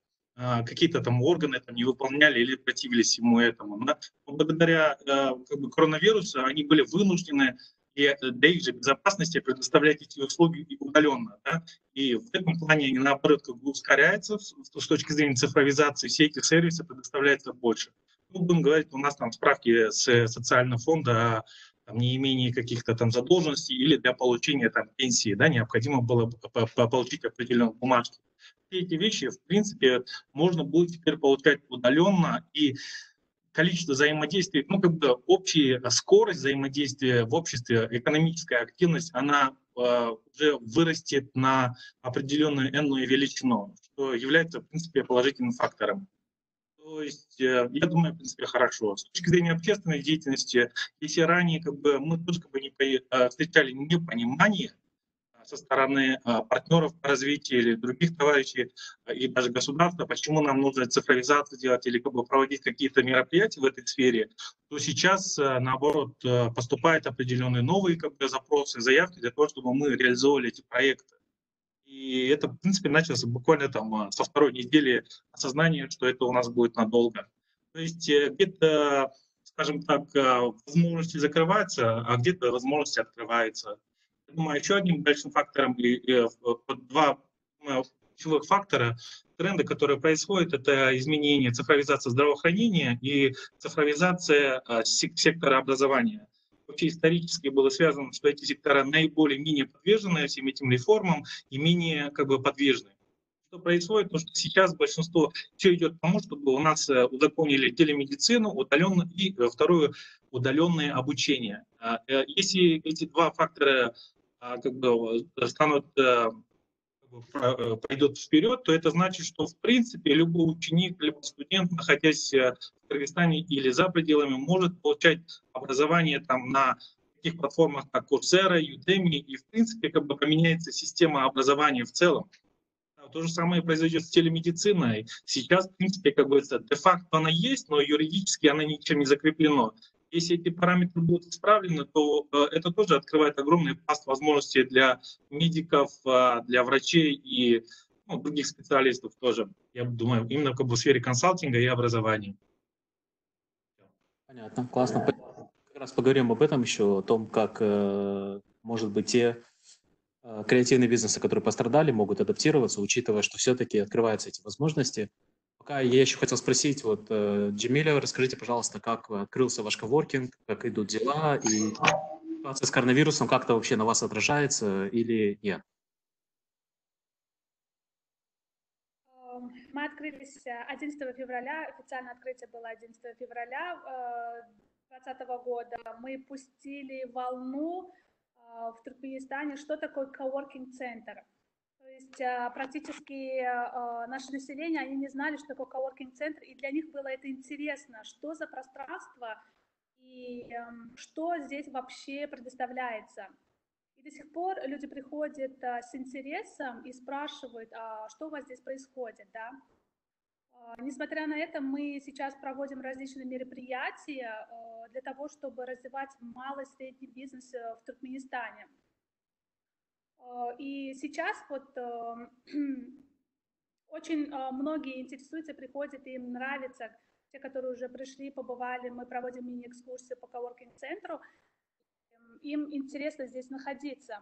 а, какие-то там органы там не выполняли или противились ему этому. Да? Благодаря а, как бы, коронавирусу они были вынуждены и э, для их же безопасности предоставлять эти услуги удаленно. Да? И в этом плане они, наоборот, как бы ускоряются с, точки зрения цифровизации, все эти сервисы предоставляются больше. Ну, будем говорить, у нас там справки с социального фонда там, неимение каких-то там задолженностей или для получения там пенсии, да, необходимо было получить определенные бумажки все эти вещи, в принципе, можно будет теперь получать удаленно, и количество взаимодействий, ну, как бы общая скорость взаимодействия в обществе, экономическая активность, она э, уже вырастет на определенную энную величину, что является, в принципе, положительным фактором. То есть, э, я думаю, в принципе, хорошо. С точки зрения общественной деятельности, если ранее как бы, мы тоже как бы не э, встречали непонимание а, со стороны партнеров по развитию или других товарищей и даже государства, почему нам нужно цифровизацию делать или как бы проводить какие-то мероприятия в этой сфере, то сейчас, наоборот, поступают определенные новые как бы, запросы, заявки для того, чтобы мы реализовывали эти проекты. И это, в принципе, началось буквально там а, со второй недели осознания, что это у нас будет надолго. То есть э, где-то, скажем так, а, возможности закрываются, а где-то возможности открываются. Я думаю, еще одним большим фактором, и, два ключевых фактора тренда, которые происходят, это изменение цифровизация здравоохранения и цифровизация сектора образования вообще исторически было связано, что эти сектора наиболее менее подвержены всем этим реформам и менее как бы подвижны. Что происходит? То, что сейчас большинство все идет к тому, чтобы у нас э, узаконили телемедицину, удаленно, и э, второе удаленное обучение. А, э, если эти два фактора а, как бы станут пойдет вперед, то это значит, что в принципе любой ученик, либо студент, находясь э, в Кыргызстане или за пределами, может получать образование там на таких платформах, как Coursera, Udemy, и в принципе как бы поменяется система образования в целом. То же самое произойдет с телемедициной. Сейчас, в принципе, как говорится, де-факто она есть, но юридически она ничем не закреплена. Если эти параметры будут исправлены, то э, это тоже открывает огромный пласт возможностей для медиков, э, для врачей и ну, других специалистов тоже. Я думаю, именно как бы в сфере консалтинга и образования. Понятно, классно. Как раз поговорим об этом еще, о том, как, э, может быть, те креативные бизнесы, которые пострадали, могут адаптироваться, учитывая, что все-таки открываются эти возможности. Пока я еще хотел спросить, вот, э, Джемиля, расскажите, пожалуйста, как открылся ваш коворкинг, как идут дела, и ситуация с коронавирусом как-то вообще на вас отражается или нет? Эм, мы открылись 11 э, февраля, официальное открытие было 11 февраля 2020 э, года. Мы пустили волну в Туркменистане, что такое коворкинг-центр. Есть а, практически а, наше население, они не знали, что такое коворкинг-центр, и для них было это интересно, что за пространство и эм, что здесь вообще предоставляется. И до сих пор люди приходят а, с интересом и спрашивают, а что у вас здесь происходит, да? Несмотря на это, мы сейчас проводим различные мероприятия для того, чтобы развивать малый и средний бизнес э, в Туркменистане. Э, и сейчас вот эм, очень э, многие интересуются, приходят, им нравится, те, которые уже пришли, побывали, мы проводим мини-экскурсию по коворкинг-центру, им интересно здесь находиться,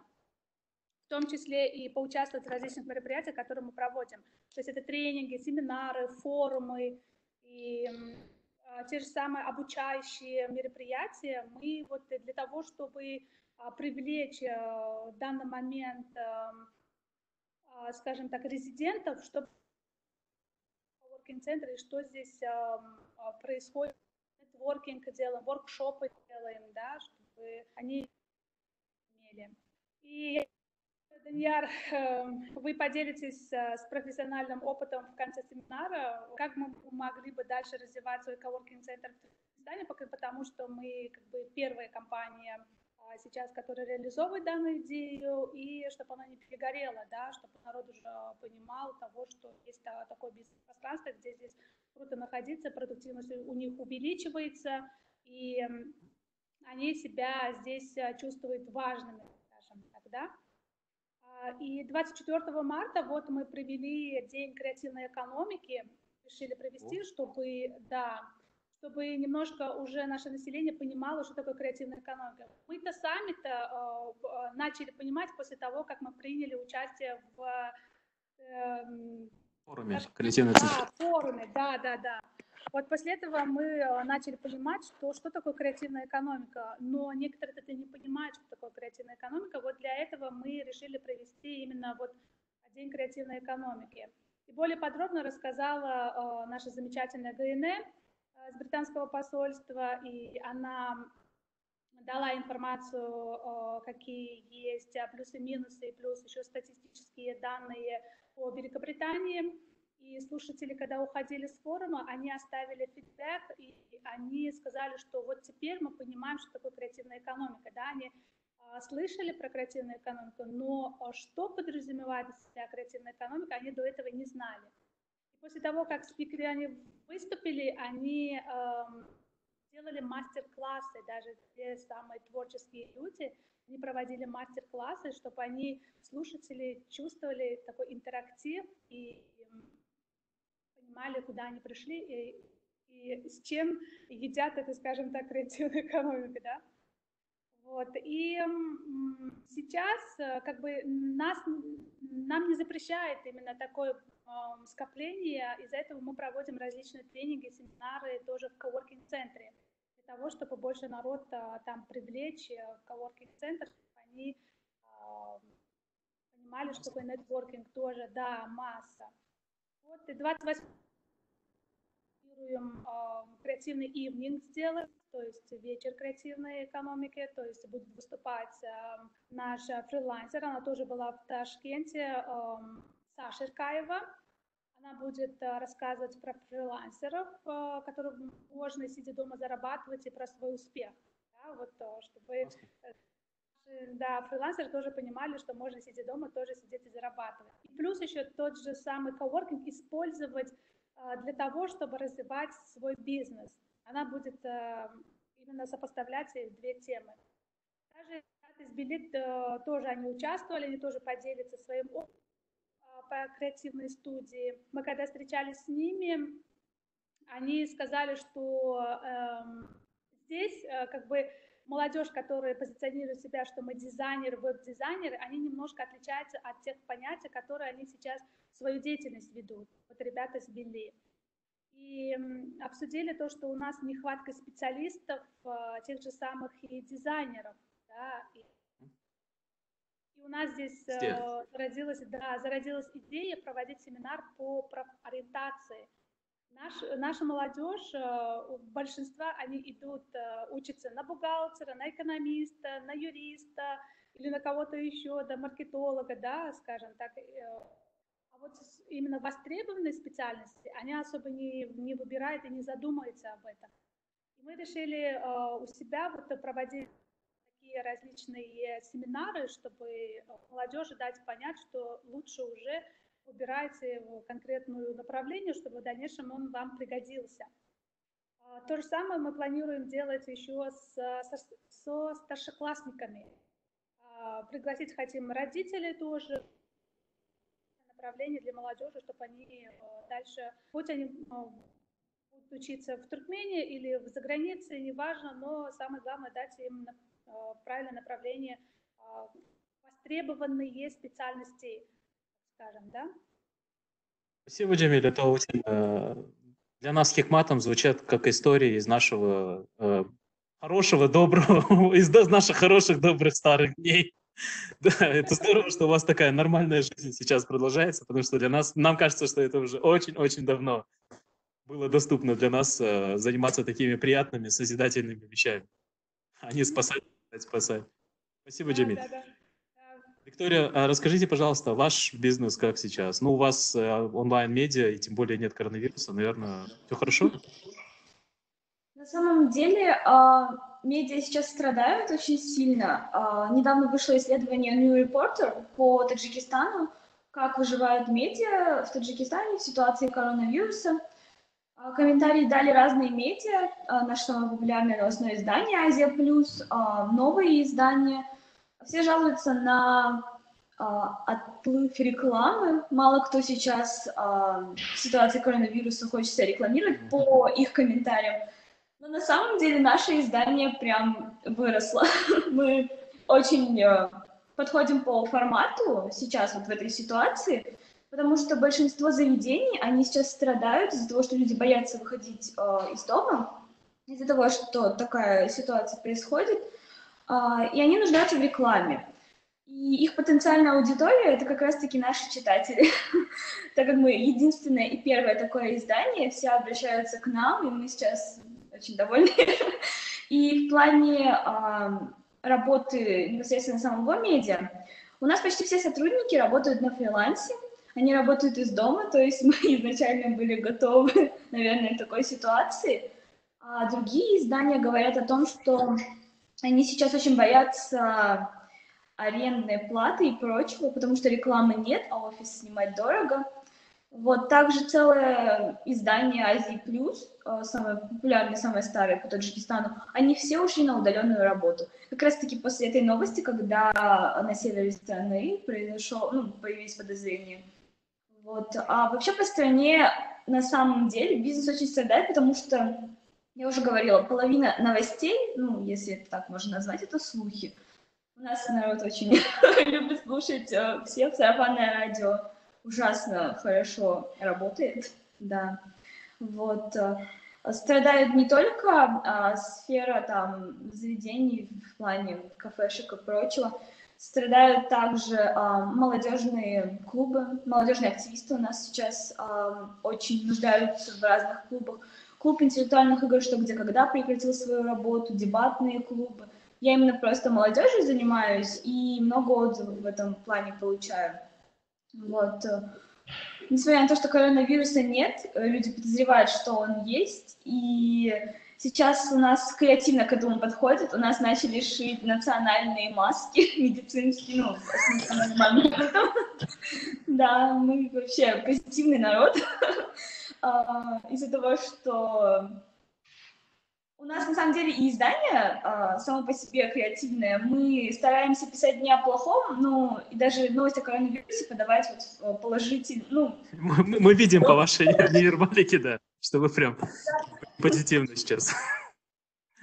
в том числе и поучаствовать в различных мероприятиях, которые мы проводим. То есть это тренинги, семинары, форумы и э, те же самые обучающие мероприятия. Мы вот для того, чтобы привлечь э, в данный момент, эм, а, скажем так, резидентов, чтобы в working-центре, что здесь эм, а, происходит, нетворкинг делаем, воркшопы делаем, да, чтобы они имели. И Даньяр, эм, вы поделитесь э, с профессиональным опытом в конце семинара, как мы могли бы дальше развивать свой коворкинг-центр в Казахстане, потому что мы как бы первая компания а, сейчас, которая реализовывает данную идею, и чтобы она не перегорела, да, чтобы народ уже понимал того, что есть такое бизнес-пространство, где здесь круто находиться, продуктивность у них увеличивается, и они себя здесь а, чувствуют важными, скажем так, да. А, и 24 марта вот мы провели День креативной экономики, решили провести, чтобы, да, чтобы немножко уже наше население понимало, что такое креативная экономика. Мы-то сами-то э, начали понимать после того, как мы приняли участие в э, форуме креативной да, форуме, да, да, да. Вот после этого мы э, начали понимать, что, что такое креативная экономика, но некоторые это не понимают, что такое креативная экономика. Вот для этого мы решили провести именно вот День креативной экономики. И более подробно рассказала э, наша замечательная ГНЭ, с британского посольства, и она дала информацию, какие есть плюсы-минусы, плюс еще статистические данные по Великобритании. И И слушатели, когда уходили с форума, они оставили фидбэк, и они сказали, что вот теперь мы понимаем, что такое креативная экономика. Да? Они а, слышали про креативную экономику, но а, что подразумевает себя креативная экономика, они до этого не знали. После того, как спикеры они выступили, они эм, делали мастер-классы, даже те самые творческие люди, они проводили мастер-классы, чтобы они, слушатели, чувствовали такой интерактив и понимали, куда они пришли и, и с чем едят это, скажем так, креативная экономика, да. Вот. И сейчас э, как бы нас, нам не запрещает именно такое э, скопление, из-за этого мы проводим различные тренинги, семинары тоже в коворкинг-центре, для того, чтобы больше народ э, там привлечь в коворкинг-центр, чтобы они э, понимали, что такое нетворкинг тоже, да, масса. Вот, и 28 планируем э, креативный ивнинг сделать, то есть вечер креативной экономики, то есть будет выступать э, наша фрилансер, она тоже была в Ташкенте, э, Саша Иркаева. Она будет э, рассказывать про фрилансеров, э, которым можно, сидя дома, зарабатывать, и про свой успех. Да, вот, э, чтобы да, фрилансеры тоже понимали, что можно сидя дома, тоже сидеть и зарабатывать. И плюс еще тот же самый коворкинг использовать для того, чтобы развивать свой бизнес. Она будет именно сопоставлять две темы. Даже ребята из Белит тоже они участвовали, они тоже поделятся своим опытом по креативной студии. Мы когда встречались с ними, они сказали, что э, здесь э, как бы молодежь, которая позиционирует себя, что мы дизайнеры, веб-дизайнеры, они немножко отличаются от тех понятий, которые они сейчас свою деятельность ведут. Вот ребята с Билли. И обсудили то, что у нас нехватка специалистов, а, тех же самых и дизайнеров. Да, и, и у нас здесь uh, зародилась, да, зародилась идея проводить семинар по профориентации. Наш, наша молодежь, uh, большинство, они идут, uh, учатся на бухгалтера, на экономиста, на юриста или на кого-то еще, да, маркетолога, да, скажем так, а вот именно востребованные специальности, они особо не, не выбирают и не задумываются об этом. И мы решили э, у себя вот проводить такие различные семинары, чтобы молодежи дать понять, что лучше уже выбирайте конкретную направление, чтобы в дальнейшем он вам пригодился. А, то же самое мы планируем делать еще с, со, со старшеклассниками. А, пригласить хотим родителей тоже, направление для молодежи, чтобы они э, дальше, хоть они э, будут учиться в Туркмении или в загранице, неважно, но самое главное дать им э, правильное направление, востребованные специальности, скажем, да. Спасибо, Джамиль. Это очень для нас хикматом звучат как истории из нашего хорошего, доброго, из наших хороших, добрых старых дней. Да, это здорово, что у вас такая нормальная жизнь сейчас продолжается, потому что для нас, нам кажется, что это уже очень-очень давно было доступно для нас э, заниматься такими приятными, созидательными вещами, а не спасать, спасать. Спасибо, Джамиль. Да, да, да. Виктория, а расскажите, пожалуйста, ваш бизнес как сейчас? Ну, у вас э, онлайн-медиа, и тем более нет коронавируса, наверное, все хорошо? На самом деле, а, медиа сейчас страдают очень сильно. А, недавно вышло исследование New Reporter по Таджикистану, как выживают медиа в Таджикистане в ситуации коронавируса. А, комментарии дали разные медиа, наше самое популярное новостное издание «Азия Плюс», новые издания. Все жалуются на отлыв рекламы. Мало кто сейчас в ситуации коронавируса хочет себя рекламировать по их комментариям. Но на самом деле наше издание прям выросло. Мы очень э, подходим по формату сейчас вот в этой ситуации, потому что большинство заведений, они сейчас страдают из-за того, что люди боятся выходить э, из дома, из-за того, что такая ситуация происходит, э, и они нуждаются в рекламе. И их потенциальная аудитория — это как раз-таки наши читатели. так как мы единственное и первое такое издание, все обращаются к нам, и мы сейчас очень довольны. И в плане э, работы непосредственно самого медиа, у нас почти все сотрудники работают на фрилансе, они работают из дома, то есть мы изначально были готовы, наверное, к такой ситуации. А другие издания говорят о том, что они сейчас очень боятся арендной платы и прочего, потому что рекламы нет, а офис снимать дорого. Вот также целое издание Азии Плюс, э, самое популярное, самое старое по Таджикистану, они все ушли на удаленную работу. Как раз таки после этой новости, когда на севере страны произошло, ну, появились подозрения. Вот. А вообще по стране на самом деле бизнес очень страдает, потому что, я уже говорила, половина новостей, ну, если это так можно назвать, это слухи. У нас народ очень любит слушать э, сарафанное радио ужасно хорошо работает, да. Вот. Э, страдает не только а, сфера там заведений в плане кафешек и прочего, страдают также а, молодежные клубы, молодежные активисты у нас сейчас а, очень нуждаются в разных клубах. Клуб интеллектуальных игр «Что, где, когда» прекратил свою работу, дебатные клубы. Я именно просто молодежью занимаюсь и много отзывов в этом плане получаю. Вот. Несмотря на то, что коронавируса нет, люди подозревают, что он есть, и сейчас у нас креативно к этому подходят, у нас начали шить национальные маски медицинские, ну, Да, мы вообще позитивный народ а, из-за того, что у нас на самом деле и издание э, само по себе креативное. Мы стараемся писать не о плохом, но и даже новости о коронавирусе подавать вот э, положительно. Ну, мы, мы видим по вашей нейрбалике, да, что вы прям позитивны сейчас.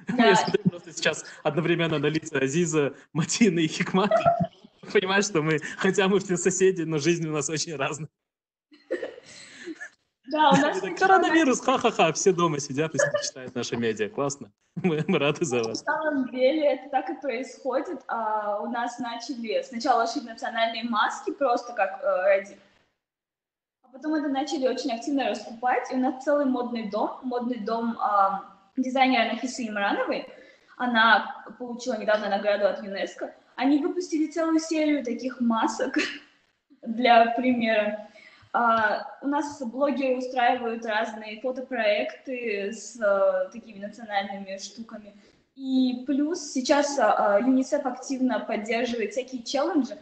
Да. Я смотрю просто сейчас одновременно на лица Азиза, Матины и Хикмата. Понимаешь, что мы, хотя мы все соседи, но жизнь у нас очень разная. Да, у нас Коронавирус, ха-ха-ха, все дома сидят и читают наши медиа. Классно. Мы, мы рады за вас. На самом деле это так и происходит. А, у нас начали сначала шить национальные маски, просто как э. А потом это начали очень активно раскупать. И у нас целый модный дом, модный дом а, дизайнера Нафисы Имрановой. Она получила недавно награду от ЮНЕСКО. Они выпустили целую серию таких масок для примера. Uh, у нас блогеры устраивают разные фотопроекты с uh, такими национальными штуками. И плюс сейчас uh, ЮНИСЕФ активно поддерживает всякие челленджи.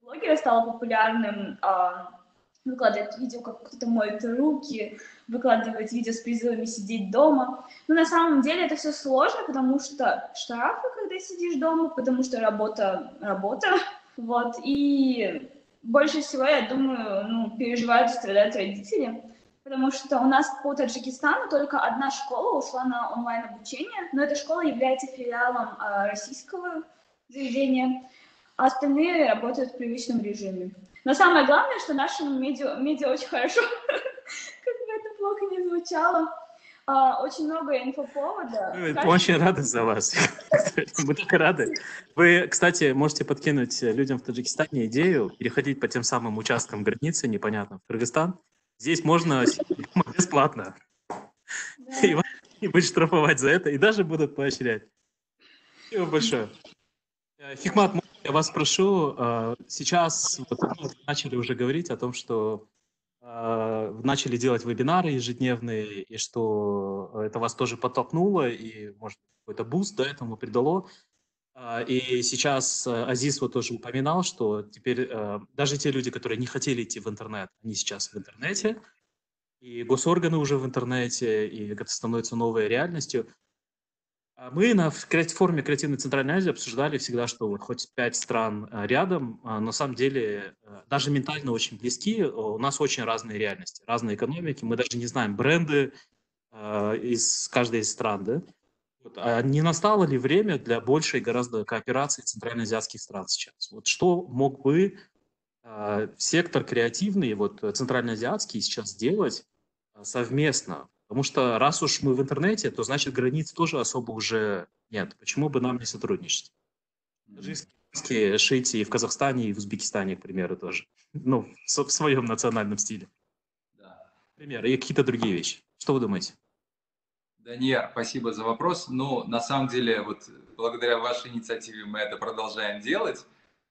Блогеры стало популярным выкладывать видео, как кто-то моет руки, выкладывать видео с призывами сидеть дома. Но на самом деле это все сложно, потому что штрафы, когда сидишь дома, потому что работа, работа, вот, и больше всего, я думаю, ну, переживают страдают родители, потому что у нас по Таджикистану только одна школа ушла на онлайн-обучение, но эта школа является филиалом э, российского заведения, а остальные работают в привычном режиме. Но самое главное, что нашему медиа, медиа очень хорошо, как бы это плохо не звучало, а, очень много инфоповода. Мы Кажется... очень рады за вас. Мы так рады. Вы, кстати, можете подкинуть людям в Таджикистане идею переходить по тем самым участкам границы, непонятно, в Кыргызстан. Здесь можно бесплатно. Да. И, и будут штрафовать за это, и даже будут поощрять. Спасибо большое. Э, Хикмат, я вас прошу, э, сейчас вот, начали уже говорить о том, что а, начали делать вебинары ежедневные, и что это вас тоже подтолкнуло, и, может, какой-то boost да, этому придало. А, и сейчас э, Азиз вот тоже упоминал, что теперь э, даже те люди, которые не хотели идти в интернет, они сейчас в интернете, и госорганы уже в интернете, и это становится новой реальностью. А мы на форуме «Креативной Центральной Азии» обсуждали всегда, что вот хоть пять стран э, рядом, а на самом деле э, даже ментально очень близки, у нас очень разные реальности, разные экономики, мы даже не знаем бренды э, из каждой из стран, да? Вот, а не настало ли время для большей гораздо кооперации центральноазиатских стран сейчас? Вот что мог бы э, сектор креативный, вот центральноазиатский сейчас сделать совместно Потому что раз уж мы в интернете, то значит границ тоже особо уже нет. Почему бы нам не сотрудничать? Таджикские шейти и в Казахстане, и в Узбекистане, к примеру, тоже. Ну, в своем национальном стиле. Да. Пример. И какие-то другие вещи. Что вы думаете? Даниэр, спасибо за вопрос. Ну, на самом деле, вот благодаря вашей инициативе мы это продолжаем делать.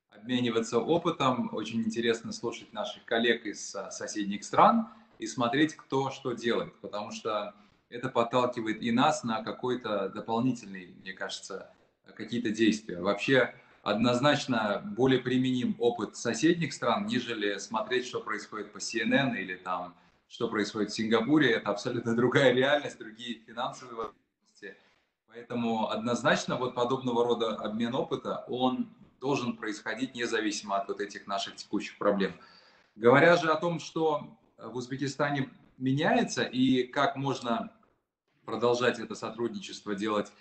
обмениваться опытом, очень интересно слушать наших коллег из соседних стран и смотреть, кто что делает, потому что это подталкивает и нас на какой-то дополнительный, мне кажется, какие-то действия. Вообще однозначно более применим опыт соседних стран, нежели смотреть, что происходит по CNN или там, что происходит в Сингапуре. Это абсолютно другая реальность, другие финансовые возможности. Поэтому однозначно вот подобного рода обмен опыта, он должен происходить независимо от вот этих наших текущих проблем. Говоря же о том, что в Узбекистане меняется и как можно продолжать это сотрудничество делать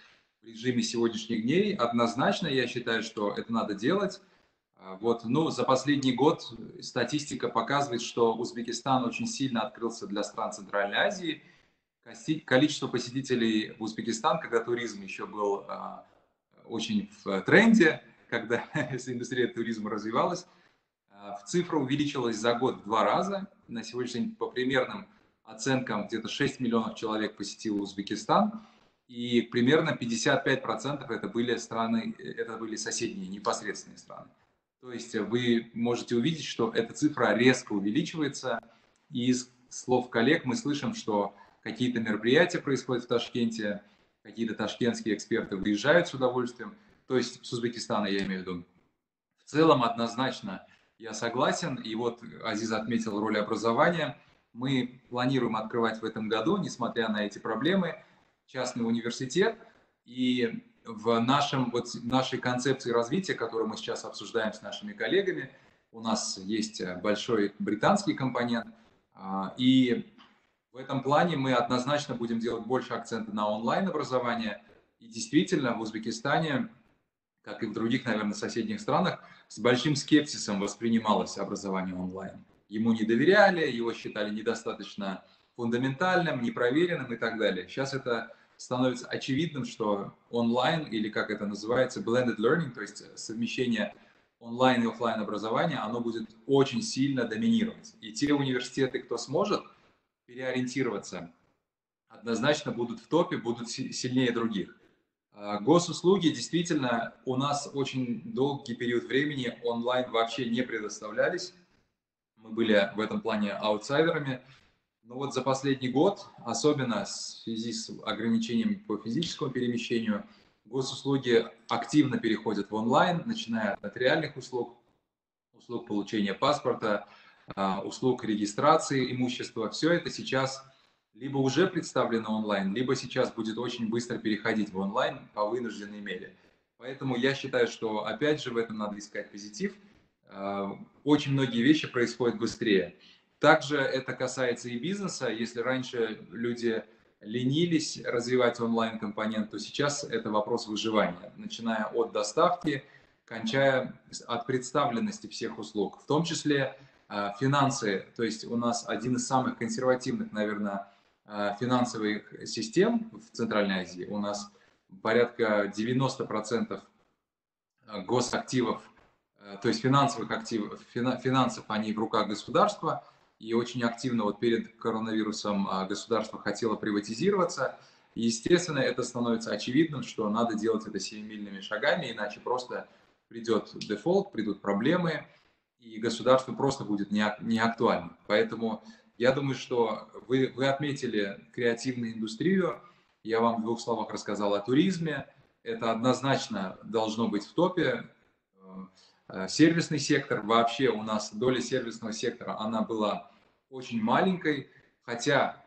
в режиме сегодняшних дней, однозначно я считаю, что это надо делать. А, вот, ну, за последний год статистика показывает, что Узбекистан очень сильно открылся для стран Центральной Азии. Количество посетителей в Узбекистан, когда туризм еще был а, очень в тренде, когда индустрия туризма развивалась, а, в цифру увеличилась за год в два раза. На сегодняшний день по примерным оценкам где-то 6 миллионов человек посетило Узбекистан, и примерно 55% это были страны, это были соседние, непосредственные страны. То есть вы можете увидеть, что эта цифра резко увеличивается, и из слов коллег мы слышим, что какие-то мероприятия происходят в Ташкенте, какие-то ташкентские эксперты выезжают с удовольствием, то есть с Узбекистана я имею в виду. В целом однозначно я согласен, и вот Азиз отметил роль образования – мы планируем открывать в этом году, несмотря на эти проблемы, частный университет. И в нашем, вот, нашей концепции развития, которую мы сейчас обсуждаем с нашими коллегами, у нас есть большой британский компонент. А, и в этом плане мы однозначно будем делать больше акцента на онлайн-образование. И действительно, в Узбекистане, как и в других, наверное, соседних странах, с большим скепсисом воспринималось образование онлайн ему не доверяли, его считали недостаточно фундаментальным, непроверенным и так далее. Сейчас это становится очевидным, что онлайн, или как это называется, blended learning, то есть совмещение онлайн и офлайн образования, оно будет очень сильно доминировать. И те университеты, кто сможет переориентироваться, однозначно будут в топе, будут сильнее других. А, госуслуги действительно у нас очень долгий период времени онлайн вообще не предоставлялись мы были в этом плане аутсайдерами. Но вот за последний год, особенно в связи с ограничениями по физическому перемещению, госуслуги активно переходят в онлайн, начиная от нотариальных услуг, услуг получения паспорта, а, услуг регистрации имущества. Все это сейчас либо уже представлено онлайн, либо сейчас будет очень быстро переходить в онлайн по вынужденной мере. Поэтому я считаю, что опять же в этом надо искать позитив – Э, очень многие вещи происходят быстрее. Также это касается и бизнеса. Если раньше люди ленились развивать онлайн-компонент, то сейчас это вопрос выживания, начиная от доставки, кончая от представленности всех услуг, в том числе э, финансы. То есть у нас один из самых консервативных, наверное, финансовых систем в Центральной Азии. У нас порядка 90% госактивов Э, то есть финансовых активов, финансов, они в руках государства, и очень активно вот перед коронавирусом государство хотело приватизироваться. Естественно, это становится очевидным, что надо делать это семимильными шагами, иначе просто придет дефолт, придут проблемы, и государство просто будет не, не актуально. Поэтому я думаю, что вы, вы отметили креативную индустрию, я вам в двух словах рассказал о туризме, это однозначно должно быть в топе. Э, сервисный сектор, вообще у нас доля сервисного сектора, она была очень маленькой, хотя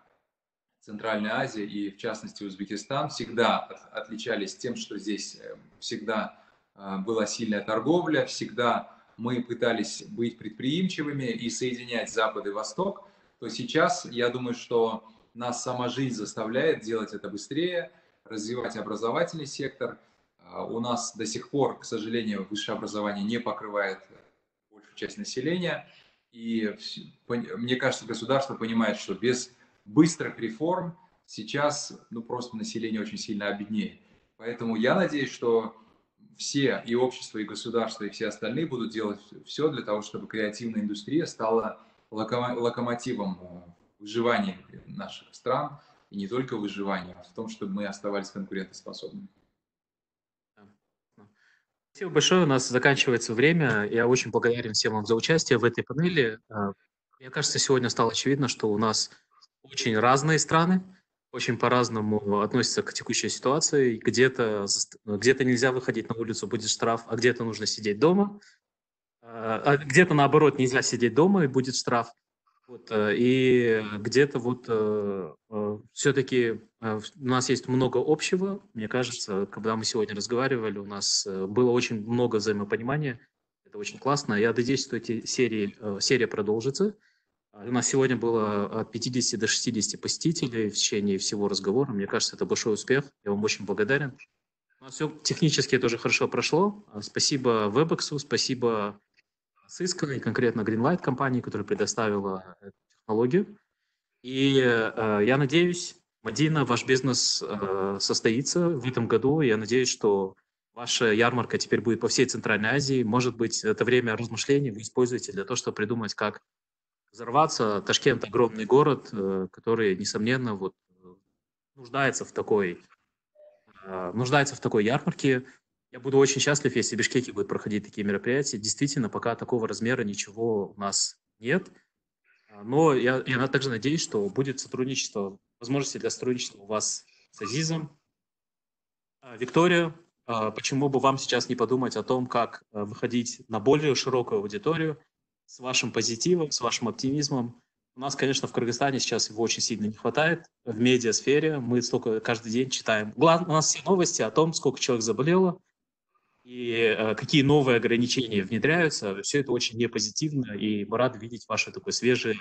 Центральная Азия и в частности Узбекистан всегда отличались тем, что здесь э, всегда э, была сильная торговля, всегда мы пытались быть предприимчивыми и соединять Запад и Восток, то сейчас я думаю, что нас сама жизнь заставляет делать это быстрее, развивать образовательный сектор – а у нас до сих пор, к сожалению, высшее образование не покрывает большую часть населения. И мне кажется, государство понимает, что без быстрых реформ сейчас ну, просто население очень сильно обеднеет. Поэтому я надеюсь, что все и общество, и государство, и все остальные будут делать все для того, чтобы креативная индустрия стала локомотивом э, выживания наших стран, и не только выживания, а в том, чтобы мы оставались конкурентоспособными. Спасибо большое. У нас заканчивается время. Я очень благодарен всем вам за участие в этой панели. А, мне кажется, сегодня стало очевидно, что у нас очень разные страны, очень по-разному относятся к текущей ситуации. Где-то где нельзя выходить на улицу, будет штраф, а где-то нужно сидеть дома. А, а где-то, наоборот, нельзя сидеть дома и будет штраф. Вот, э, и где-то вот э, э, все-таки у нас есть много общего. Мне кажется, когда мы сегодня разговаривали, у нас было очень много взаимопонимания. Это очень классно. Я надеюсь, что эти серии, серия продолжится. У нас сегодня было от 50 до 60 посетителей в течение всего разговора. Мне кажется, это большой успех. Я вам очень благодарен. У нас все технически тоже хорошо прошло. Спасибо Webex, спасибо Cisco и конкретно Greenlight компании, которая предоставила эту технологию. И э, я надеюсь, Мадина, ваш бизнес э, состоится в этом году. Я надеюсь, что ваша ярмарка теперь будет по всей Центральной Азии. Может быть, это время размышлений вы используете для того, чтобы придумать, как взорваться. Ташкент – огромный город, э, который, несомненно, вот, нуждается в такой э, нуждается в такой ярмарке. Я буду очень счастлив, если в Бишкеке будут проходить такие мероприятия. Действительно, пока такого размера ничего у нас нет. А, но я, я также надеюсь, что будет сотрудничество, возможности для сотрудничества у вас с Азизом. А, Виктория, а, почему бы вам сейчас не подумать о том, как выходить на более широкую аудиторию с вашим позитивом, с вашим оптимизмом? У нас, конечно, в Кыргызстане сейчас его очень сильно не хватает. В медиасфере мы столько каждый день читаем. Главное, у нас все новости о том, сколько человек заболело, и э, какие новые ограничения внедряются, все это очень непозитивно, и мы рады видеть ваше такое свежее,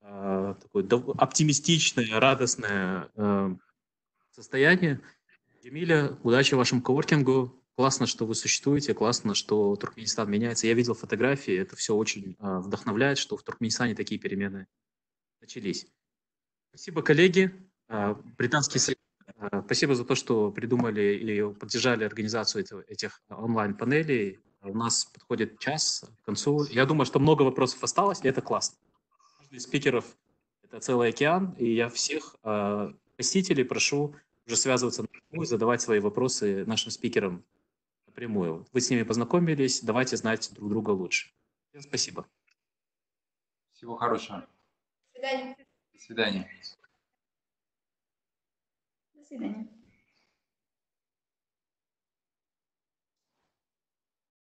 э, такое оптимистичное, радостное э, состояние. Джемиля, удачи вашему коворкингу. Классно, что вы существуете, классно, что Туркменистан меняется. Я видел фотографии, это все очень вдохновляет, что в Туркменистане такие перемены начались. Спасибо, коллеги. Британский спасибо за то, что придумали и поддержали организацию этих онлайн-панелей. У нас подходит час к концу. Я думаю, что много вопросов осталось, и это классно. Каждый из спикеров – это целый океан, и я всех э, посетителей прошу уже связываться напрямую, задавать свои вопросы нашим спикерам напрямую. Вы с ними познакомились, давайте знать друг друга лучше. Всем спасибо. Всего хорошего. До свидания. До свидания. Свидания.